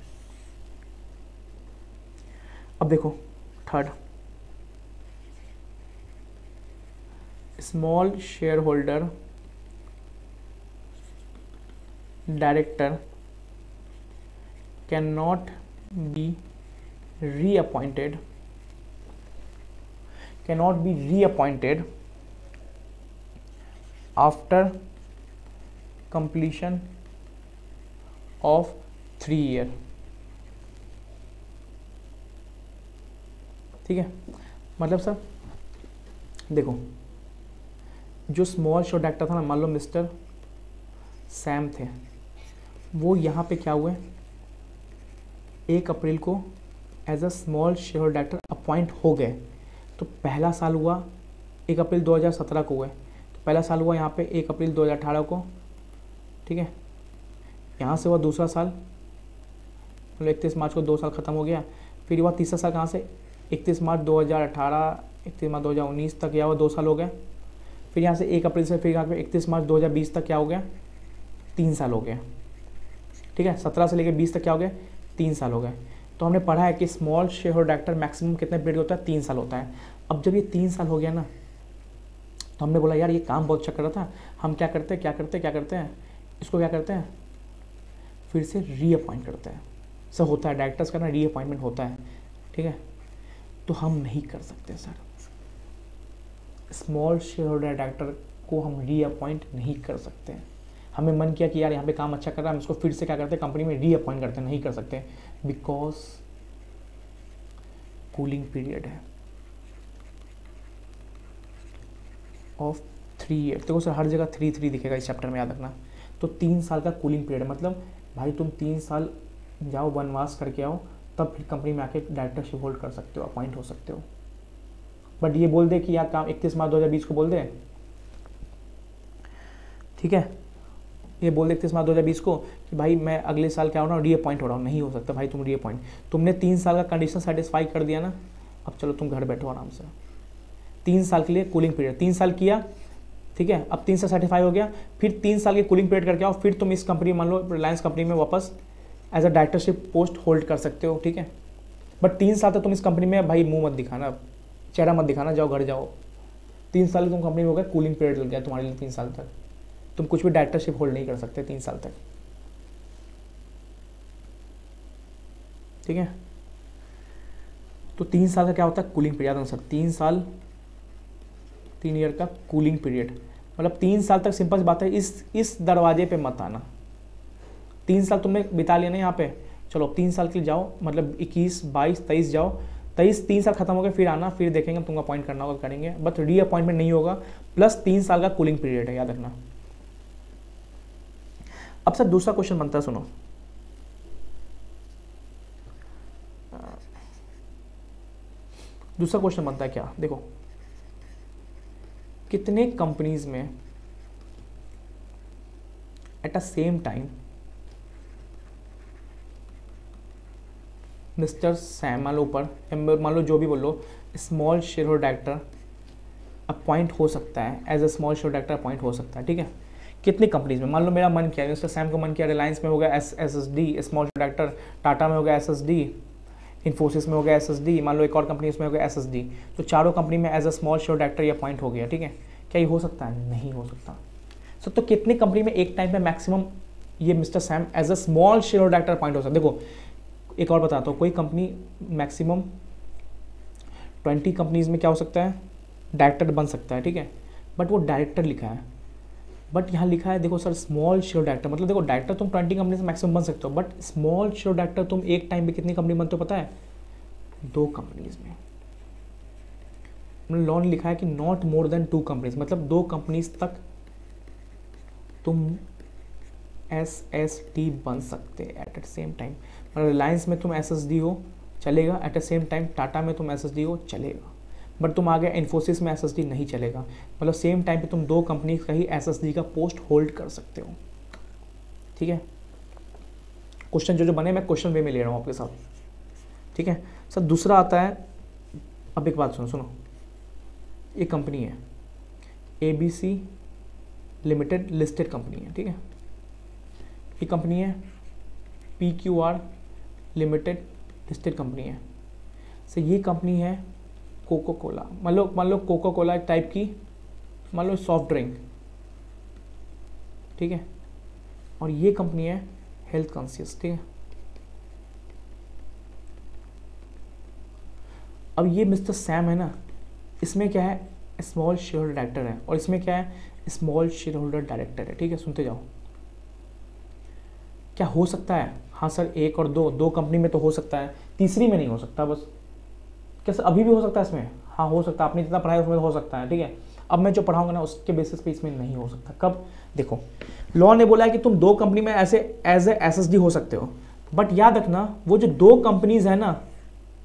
अब देखो third small share holder director cannot be reappointed, cannot be reappointed after completion of three year ठीक है? मतलब सर देखो, जो स्मॉल शॉट डायरेक्टर था ना, मान लो मिस्टर सैम थे, वो यहाँ पे क्या हुए? एक अप्रैल को as a small share director appoint हो गए। तो पहला साल हुआ एक अप्रैल 2017 को हुए। तो पहला साल हुआ यहाँ पे एक अप्रैल 2018 को। ठीक है? यहाँ से हुआ दूसरा साल। मतलब इकतीस मार्च को दो साल ख़त्म हो गया। फिर हुआ तीसरा साल कहाँ से? इकतीस मार्च 2018 इकतीस मार्च 2019 तक क्या हुआ? दो साल हो गया फिर यहाँ से एक अप्रैल से फिर यहाँ पे इकतीस मार्च 2020 तक क्या हो गया? तीन साल हो गया। ठीक है? सत्रह से लेकर बीस तक क्या हो गया? तीन साल हो गए। तो हमने पढ़ा है कि small share holder director maximum कितने पीरियड होता है? तीन साल होता है। अब जब ये तीन साल हो गया ना तो हमने बोला, यार, ये काम बहुत अच्छा कर रहा था। हम क्या करते हैं? क्या करते हैं? क्या करते हैं? इसको क्या करते हैं? फिर से रीअपॉइंट करते हैं। सर होता है डायरेक्टर्स का ना रीअपॉइंटमेंट होता है, ठीक है? तो हम नहीं कर सकते sir small share holder director को हम रीअपॉइंट नहीं कर सकते हमें मन किया कि यार यहाँ पे काम अच्छा कर रहा है, हम इसको फिर से क्या करते हैं? कंपनी में रीअपॉइंट करते नहीं कर सकते। बिकॉज़ कूलिंग पीरियड है। ऑफ़ थ्री ईयर देखो सर हर जगह थ्री थ्री दिखेगा इस चैप्टर में, याद रखना। तो तीन साल का कूलिंग पीरियड मतलब भाई, तुम तीन साल जाओ, वनवास करके आओ, तब फिर कंपनी में आके डायरेक्टरशिप होल्ड कर सकते हो अपॉइंट हो सकते हो। बट ये बोल दे कि यार काम इकतीस मार्च दो को बोल दे। ठीक है? ये बोल दे इकतीस मार्च दो को कि भाई, मैं अगले साल क्या हो रहा हूँ रीअपॉइंट हो रहा हूँ। नहीं हो सकता भाई, तुम रीअपॉइंट तुमने तीन साल का कंडीशन सेटिस्फाई कर दिया ना, अब चलो तुम घर बैठो आराम से। तीन साल के लिए कूलिंग पीरियड तीन साल किया ठीक है? अब तीन साल सर्टिफाई हो गया। फिर तीन साल की कूलिंग पीरियड करके आओ। फिर तुम इस कंपनी मान लो रिलायंस कंपनी में वापस as a directorship post hold कर सकते हो, ठीक है? बट तीन साल तक तुम इस कंपनी में भाई मुँह मत दिखाना, चेहरा मत दिखाना, जाओ घर जाओ। तीन साल तुम कंपनी में हो गया कूलिंग पीरियड लग गया तुम्हारे लिए तीन साल तक। तुम कुछ भी डायरेक्टरशिप होल्ड नहीं कर सकते तीन साल तक। ठीक है? तो तीन साल का क्या होता है? कूलिंग पीरियड आंसर तीन साल तीन ईयर का कूलिंग पीरियड मतलब तीन साल तक सिंपल सी बात है, इस इस दरवाजे पे मत आना। तीन साल तुमने बिता लिया ना यहाँ पे। चलो, तीन साल के लिए जाओ मतलब इक्कीस, बाईस, तेईस जाओ। तेईस, तीन साल खत्म हो गए फिर आना, फिर देखेंगे तुमको अपॉइंट करना होगा, करेंगे। बट री अपॉइंटमेंट नहीं होगा प्लस तीन साल का कूलिंग पीरियड है, याद रखना। अब सर दूसरा क्वेश्चन बनता है, सुनो। दूसरा क्वेश्चन बनता है क्या? देखो कितने कंपनीज़ में at a same time mister Sam मान लो ऊपर मान लो जो भी बोलो small share holder director appoint हो सकता है as a small share director appoint हो सकता है, ठीक है? कितनी कंपनीज़ में? मान लो मेरा मन किया मिस्टर सैम को मन किया रिलायंस में होगा S S S D small share director Tata में होगा एस एस डी इन्फोसिस में हो गया एस एस डी मान लो एक और कंपनी उसमें हो गया एस एस डी तो चारों कंपनी में as a small share director ये अपॉइंट हो गया, ठीक है? क्या ये हो सकता है? नहीं हो सकता। सर तो कितनी कंपनी में एक टाइम पे मैक्सिमम ये mister Sam as a small share director appoint हो सकता है? देखो, एक और बताता हूँ, कोई कंपनी मैक्सिमम ट्वेंटी कंपनीज़ में क्या हो सकता है? डायरेक्टर बन सकता है, ठीक है? बट वो डायरेक्टर लिखा है। बट यहाँ लिखा है, देखो सर स्मॉल शेयर डायरेक्टर मतलब देखो डायरेक्टर तुम ट्वेंटी कंपनी से मैक्सिमम बन सकते हो बट स्मॉल शेयर डायरेक्टर तुम एक टाइम पे कितनी कंपनी बनते हो पता है? दो कंपनीज़ में। मतलब लॉन लिखा है कि not more than two companies मतलब दो कंपनीज़ तक तुम एस एस टी बन सकते एट एट सेम टाइम मतलब रिलायंस में तुम एस एस डी हो, चलेगा at the same time Tata में तुम एस एस डी हो, चलेगा। बट तुम आगे इन्फोसिस में एस एस डी नहीं चलेगा। मतलब सेम टाइम पे तुम दो कंपनी का ही एसएसडी का पोस्ट होल्ड कर सकते हो। ठीक है? क्वेश्चन जो जो बने, मैं क्वेश्चन वे में ले रहा हूँ आपके साथ। ठीक है? सर, दूसरा आता है, अब एक बात सुनो सुनो। एक कंपनी है। A B C limited listed company है, ठीक है? ये कंपनी है P Q R limited listed company है। सर, ये कंपनी है कोको कोला मान लो मान लो कोको कोला टाइप की मान लो सॉफ्ट ड्रिंक ठीक है? और ये कंपनी है हेल्थ कॉन्शियस ठीक है? अब ये मिस्टर सैम है ना, इसमें क्या है? स्मॉल शेयर होल्डर डायरेक्टर है और इसमें क्या है? स्मॉल शेयर होल्डर डायरेक्टर है, ठीक है? सुनते जाओ। क्या हो सकता है? हाँ सर, एक और दो दो कंपनी में तो हो सकता है, तीसरी में नहीं हो सकता, बस। क्या सर, अभी भी हो सकता है इसमें? हाँ हो सकता है, आपने जितना पढ़ाया उसमें तो हो सकता है, ठीक है? अब मैं जो पढ़ाऊँगा ना, उसके बेसिस पे इसमें नहीं हो सकता। कब? देखो लॉ ने बोला है कि तुम दो कंपनी में ऐसे एज ए एस हो सकते हो। बट याद रखना, वो जो दो कंपनीज़ है ना,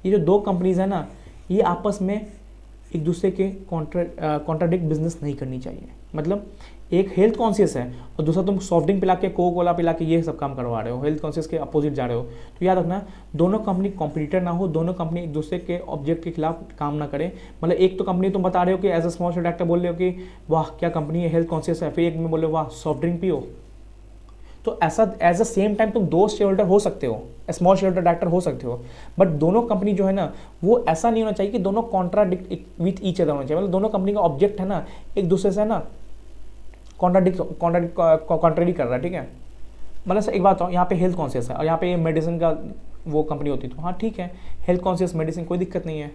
ये जो दो कंपनीज़ है ना, ये आपस में एक दूसरे के कॉन्ट्रा कॉन्ट्राडिक्ट बिज़नेस नहीं करनी चाहिए। मतलब एक हेल्थ कॉन्शियस है और दूसरा तुम सॉफ्ट ड्रिंक पिला के कोक कोला पिला के ये सब काम करवा रहे हो हेल्थ कॉन्शियस के अपोजिट जा रहे हो। तो याद रखना, दोनों कंपनी कॉम्पिटिटर ना हो, दोनों कंपनी एक दूसरे के ऑब्जेक्ट के खिलाफ काम ना करें। मतलब एक तो कंपनी तुम बता रहे हो कि एज अ स्मॉल डायरेक्टर बोल रहे हो कि, वाह, क्या कंपनी है हेल्थ कॉन्शियस है। फिर एक में बोले वाह सॉफ्ट ड्रिंक पियो। तो ऐसा एज अ सेम टाइम तुम दो शेयर होल्डर हो सकते हो स्मॉल शेयर होल्डर डायरेक्टर हो सकते हो। बट दोनों कंपनी जो है ना, वो ऐसा नहीं होना चाहिए कि दोनों कॉन्ट्राडिक्ट विथ ईच अदर होना चाहिए। मतलब दोनों कंपनी का ऑब्जेक्ट है ना, एक दूसरे से ना कॉन्ट्राडिक्ट कर रहा है, ठीक है? मतलब सर, एक बात हो यहाँ पे हेल्थ कॉन्शियस है और यहाँ पे ये मेडिसिन का वो कंपनी होती तो हाँ ठीक है। हेल्थ कॉन्शियस मेडिसिन कोई दिक्कत नहीं है।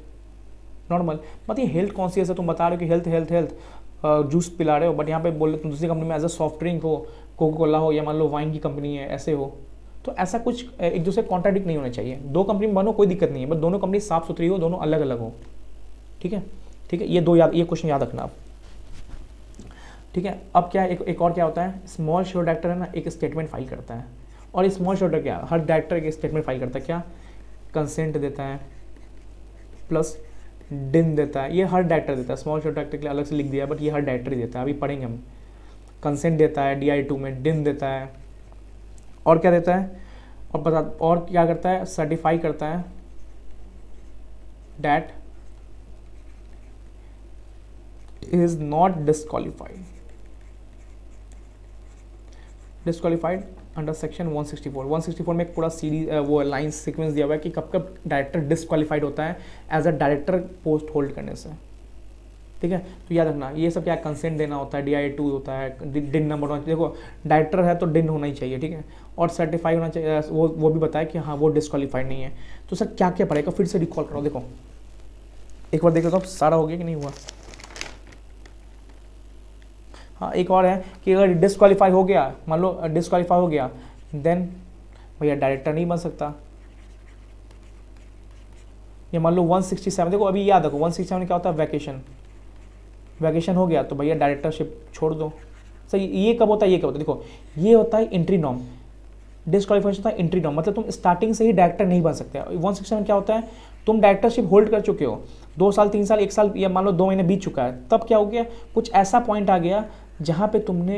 नॉर्मल मतलब ये हेल्थ कॉन्शियस है, तुम बता रहे हो कि हेल्थ हेल्थ हेल्थ जूस पिला रहे हो बट यहाँ पे बोल रहे तुम दूसरी कंपनी में एज अ सॉफ्ट ड्रिंक हो कोको कोला हो, या मान लो वाइन की कंपनी है, ऐसे हो तो ऐसा कुछ एक दूसरे कॉन्ट्राडिक्ट नहीं होना चाहिए। दो कंपनी में बनो, कोई दिक्कत नहीं है बट दोनों कंपनी साफ़ सुथरी हो, दोनों अलग अलग हो। ठीक है? ठीक है? ये दो याद, ये क्वेश्चन याद रखना आप। ठीक है? अब क्या एक एक और क्या होता है? स्मॉल शेयर डायरेक्टर है ना, एक स्टेटमेंट फ़ाइल करता है। और स्मॉल शेयर क्या? हर डायरेक्टर एक स्टेटमेंट फ़ाइल करता है। क्या? कंसेंट देता है प्लस डिन देता है। ये हर डायरेक्टर देता है। स्मॉल शेयर डायरेक्टर के लिए अलग से लिख दिया बट ये हर डायरेक्टर ही देता है। अभी पढ़ेंगे हम। कंसेंट देता है डी आई टू में डिन देता है। और क्या देता है? और बता, और क्या करता है? सर्टिफाई करता है that is not disqualified disqualified under section 164 164 में एक पूरा सीरीज़ वो लाइन सीक्वेंस दिया हुआ है कि कब कब डायरेक्टर डिस्कालीफाइड होता है as a director post hold करने से। ठीक है? तो याद रखना, ये सब क्या कंसेंट देना होता है डी आई टू होता है डिन नंबर होना देखो डायरेक्टर है तो डिन होना ही चाहिए, ठीक है? और सर्टिफाई होना चाहिए वो वो भी बताया कि हाँ वो डिस्कालीफाइड नहीं है। तो सर क्या क्या पड़ेगा? फिर से रिकॉल करो देखो। एक बार देख लेता हूँ, सारा हो गया कि नहीं हुआ? हाँ एक और है कि अगर डिस्कालीफाई हो गया, मान लो डिस्कालीफाई हो गया देन भैया डायरेक्टर नहीं बन सकता। ये मान लो 167 देखो अभी याद रखो 167 में क्या होता है? वैकेशन वैकेशन हो गया तो भैया डायरेक्टरशिप छोड़ दो। सही, ये कब होता है? ये कब होता है? देखो, ये होता है एंट्री नॉम डिस्कालीफिकेशन होता है एंट्री नॉम मतलब तुम स्टार्टिंग से ही डायरेक्टर नहीं बन सकते। वन सिक्सटी क्या होता है? तुम डायरेक्टरशिप होल्ड कर चुके हो। दो साल, तीन साल, एक साल, या मान लो दो महीने बीत चुका है। तब क्या हो गया? कुछ ऐसा पॉइंट आ गया जहाँ पे तुमने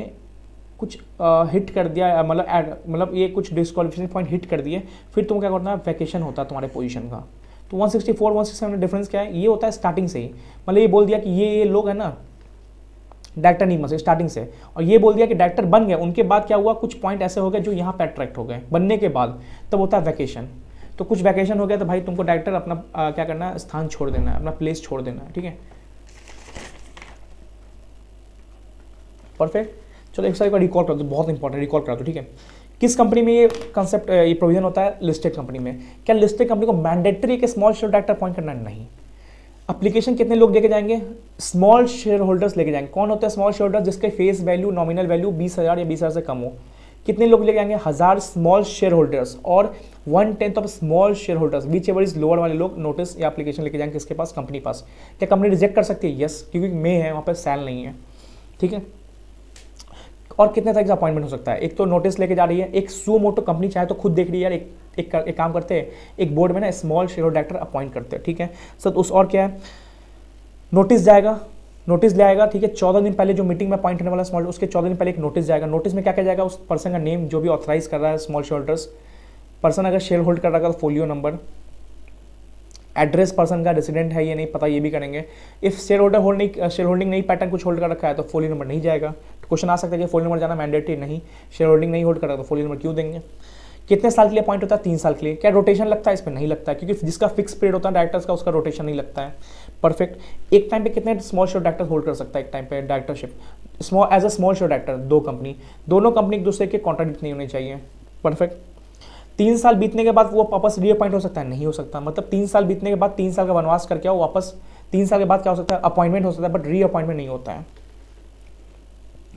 कुछ आ, हिट कर दिया मतलब मतलब ये कुछ डिस्कालिफिकेशन पॉइंट हिट कर दिए फिर तुम क्या करना है? वैकेशन होता है तुम्हारे पोजीशन का। तो 164 167 में डिफरेंस क्या है? ये होता है स्टार्टिंग से ही। मतलब ये बोल दिया कि ये ये लोग है ना डायरेक्टर नहीं बन स्टार्टिंग से। और ये बोल दिया कि डायरेक्टर बन गए उनके बाद क्या हुआ? कुछ पॉइंट ऐसे हो गए जो यहाँ पे अट्रैक्ट हो गए। बनने के बाद तब होता है वैकेशन तो कुछ वैकेशन हो गया तो भाई तुमको डायरेक्टर अपना आ, क्या करना है? स्थान छोड़ देना है अपना प्लेस छोड़ देना है ठीक है? परफेक्ट चलो एक साइड का रिकॉल कर दो बहुत इंपॉर्टेंट रिकॉल करा दो ठीक है? किस कंपनी में ये कंसेप्ट ये प्रोविज़न होता है? लिस्टेड कंपनी में। क्या लिस्टेड कंपनी को मैंडेटरी के स्मॉल शेयर डायरेक्टर अपॉइंट करना नहीं। अप्लीकेशन कितने लोग लेके जाएँगे? स्मॉल शेयर होल्डर्स लेके जाएँगे। कौन होते हैं स्मॉल शेयर होल्डर जिसके फेस वैल्यू नॉमिनल वैल्यू बीस हज़ार या बीस हज़ार से कम हो। कितने लोग लेके जाएँगे? हज़ार स्मॉल शेयर होल्डर्स और one tenth of small share holders whichever is lower वाले लोग नोटिस या एप्लीकेशन लेके जाएँगे किसके पास? कंपनी पास। क्या कंपनी रिजेक्ट कर सकती है? यस क्योंकि मे है, वहाँ पर सेल नहीं है। ठीक है? और कितने तरह का अपॉइंटमेंट हो सकता है? एक तो नोटिस लेके जा रही है एक सू मोटो कंपनी चाहे तो खुद देख रही है यार एक एक, एक काम करते हैं एक बोर्ड में ना स्मॉल शेयर डायरेक्टर अपॉइंट करते हैं ठीक है? सर तो उस और क्या है? नोटिस जाएगा नोटिस ले आएगा ठीक है? चौदह दिन पहले जो मीटिंग में अपॉइंट होने वाला स्मॉल उसके चौदह दिन पहले एक नोटिस जाएगा। नोटिस में क्या क्या जाएगा? उस पर्सन का नेम जो भी ऑथराइज कर रहा है स्मॉल शेयर होल्डर्स पर्सन अगर शेयर होल्ड कर रहा है फोलियो नंबर एड्रेस पर्सन का रेसिडेंट है, ये नहीं पता, ये भी करेंगे। इफ़ शेयर होल्डर होल्ड नहीं शेयर होल्डिंग नहीं पैटर्न कुछ होल्ड कर रखा है तो फोली नंबर नहीं जाएगा। क्वेश्चन आ सकता है कि फ़ोन नंबर जाना मैंडेटरी नहीं शेयर होल्डिंग नहीं होल्ड कर रहा तो फ़ोन नंबर क्यों देंगे? कितने साल के लिए अपॉइंट होता है? तीन साल के लिए। क्या रोटेशन लगता है? इसमें नहीं लगता है, क्योंकि जिसका फिक्स पीरियड होता है डायरेक्टर्स का, उसका रोटेशन नहीं लगता है। परफेक्ट एक टाइम पे कितने स्मॉल शेयर डायरेक्टर होल्ड कर सकता है एक टाइम पे directorship small as a small share director दो कंपनी दोनों कंपनी एक दूसरे के कॉन्ट्राडिक्ट नहीं होने चाहिए। परफेक्ट तीन साल बीतने के बाद वो वापस रीअपॉइंट हो सकता है? नहीं हो सकता। मतलब तीन साल बीतने के बाद तीन साल का वनवास करके वो वापस, तीन साल के बाद क्या हो सकता है? अपॉइंटमेंट हो सकता है बट रीअपॉइंटमेंट नहीं होता है।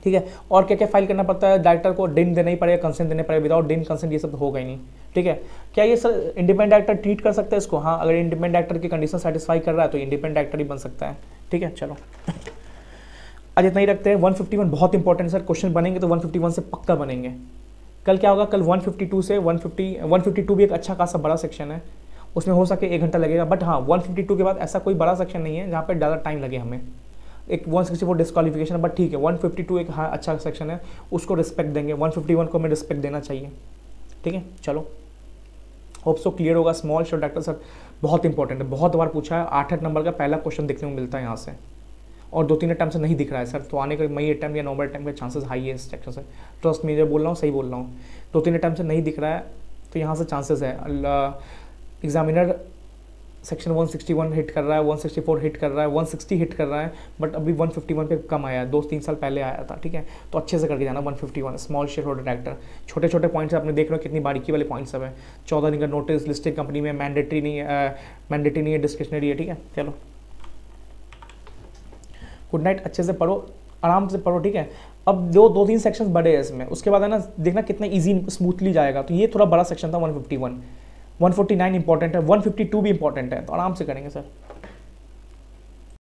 ठीक है? और क्या क्या फ़ाइल करना पड़ता है? डायरेक्टर को डिन देना ही पड़ेगा कंसेंट देने पड़ेगा। विदाउट डिन कंसेंट ये सब होगा ही नहीं। ठीक है? क्या ये सर इंडिपेंडेंट डायरेक्टर ट्रीट कर सकते हैं इसको? हाँ अगर इंडिपेंडेंट डायरेक्टर की कंडीशन सेटिस्फाई कर रहा है तो इंडिपेंडेंट डायरेक्टर ही बन सकता है। ठीक है? चलो। (laughs) आज इतना ही रखते हैं। 151 बहुत इंपॉर्टेंट सर क्वेश्चन बनेंगे तो 151 से पक्का बनेंगे। कल क्या होगा? कल 152 से 150 152 भी एक अच्छा खासा बड़ा सेक्शन है। उसमें हो सके एक घंटा लगेगा बट हाँ 152 के बाद ऐसा कोई बड़ा सेक्शन नहीं है जहाँ पर ज़्यादा टाइम लगे हमें। एक 164 डिस्कालिफिकेशन बट ठीक है 152 एक हाँ अच्छा सेक्शन है, उसको रिस्पेक्ट देंगे। 151 को हमें रिस्पेक्ट देना चाहिए। ठीक है? चलो। होप सो क्लियर होगा। स्मॉल शॉर्ट डॉक्टर सर बहुत इंपॉर्टेंट है। बहुत बार पूछा है, आठ आठ नंबर का पहला क्वेश्चन देखने को मिलता है यहाँ से। और दो तीन अटैम्प से नहीं दिख रहा है सर तो आने का मई अटैम्प या नवंबर अटैम्प के चांसेस हाई है इस सेक्शन से। ट्रस्ट में जो बोल रहा हूँ, सही बोल रहा हूँ। दो तीन अटैम्प से नहीं दिख रहा है तो यहाँ से चांसेस है। एग्जामिनर सेक्शन 161 हिट कर रहा है 164 हिट कर रहा है 160 हिट कर रहा है बट अभी 151 पे कम आया है दो तीन साल पहले आया था, ठीक है? तो अच्छे से करके जाना 151 स्मॉल शेयर होल्डर डायरेक्टर छोटे छोटे पॉइंट्स अपने देख रहे हो, कितनी बारीकी वाले पॉइंट्स सब है। चौदह दिन का नोटिस लिस्टेड कंपनी में मैंडेटरी नहीं है मैंडेटरी नहीं है डिस्क्रिशनरी है, ठीक है? चलो। गुड नाइट अच्छे से पढ़ो, आराम से पढ़ो, ठीक है? अब दो दो, तीन सेक्शन बड़े हैं इसमें। उसके बाद है ना, देखना कितना ईजी स्मूथली जाएगा। तो ये थोड़ा बड़ा सेक्शन था 151 149 इंपॉर्टेंट है 152 भी इंपॉर्टेंट है तो आराम से करेंगे सर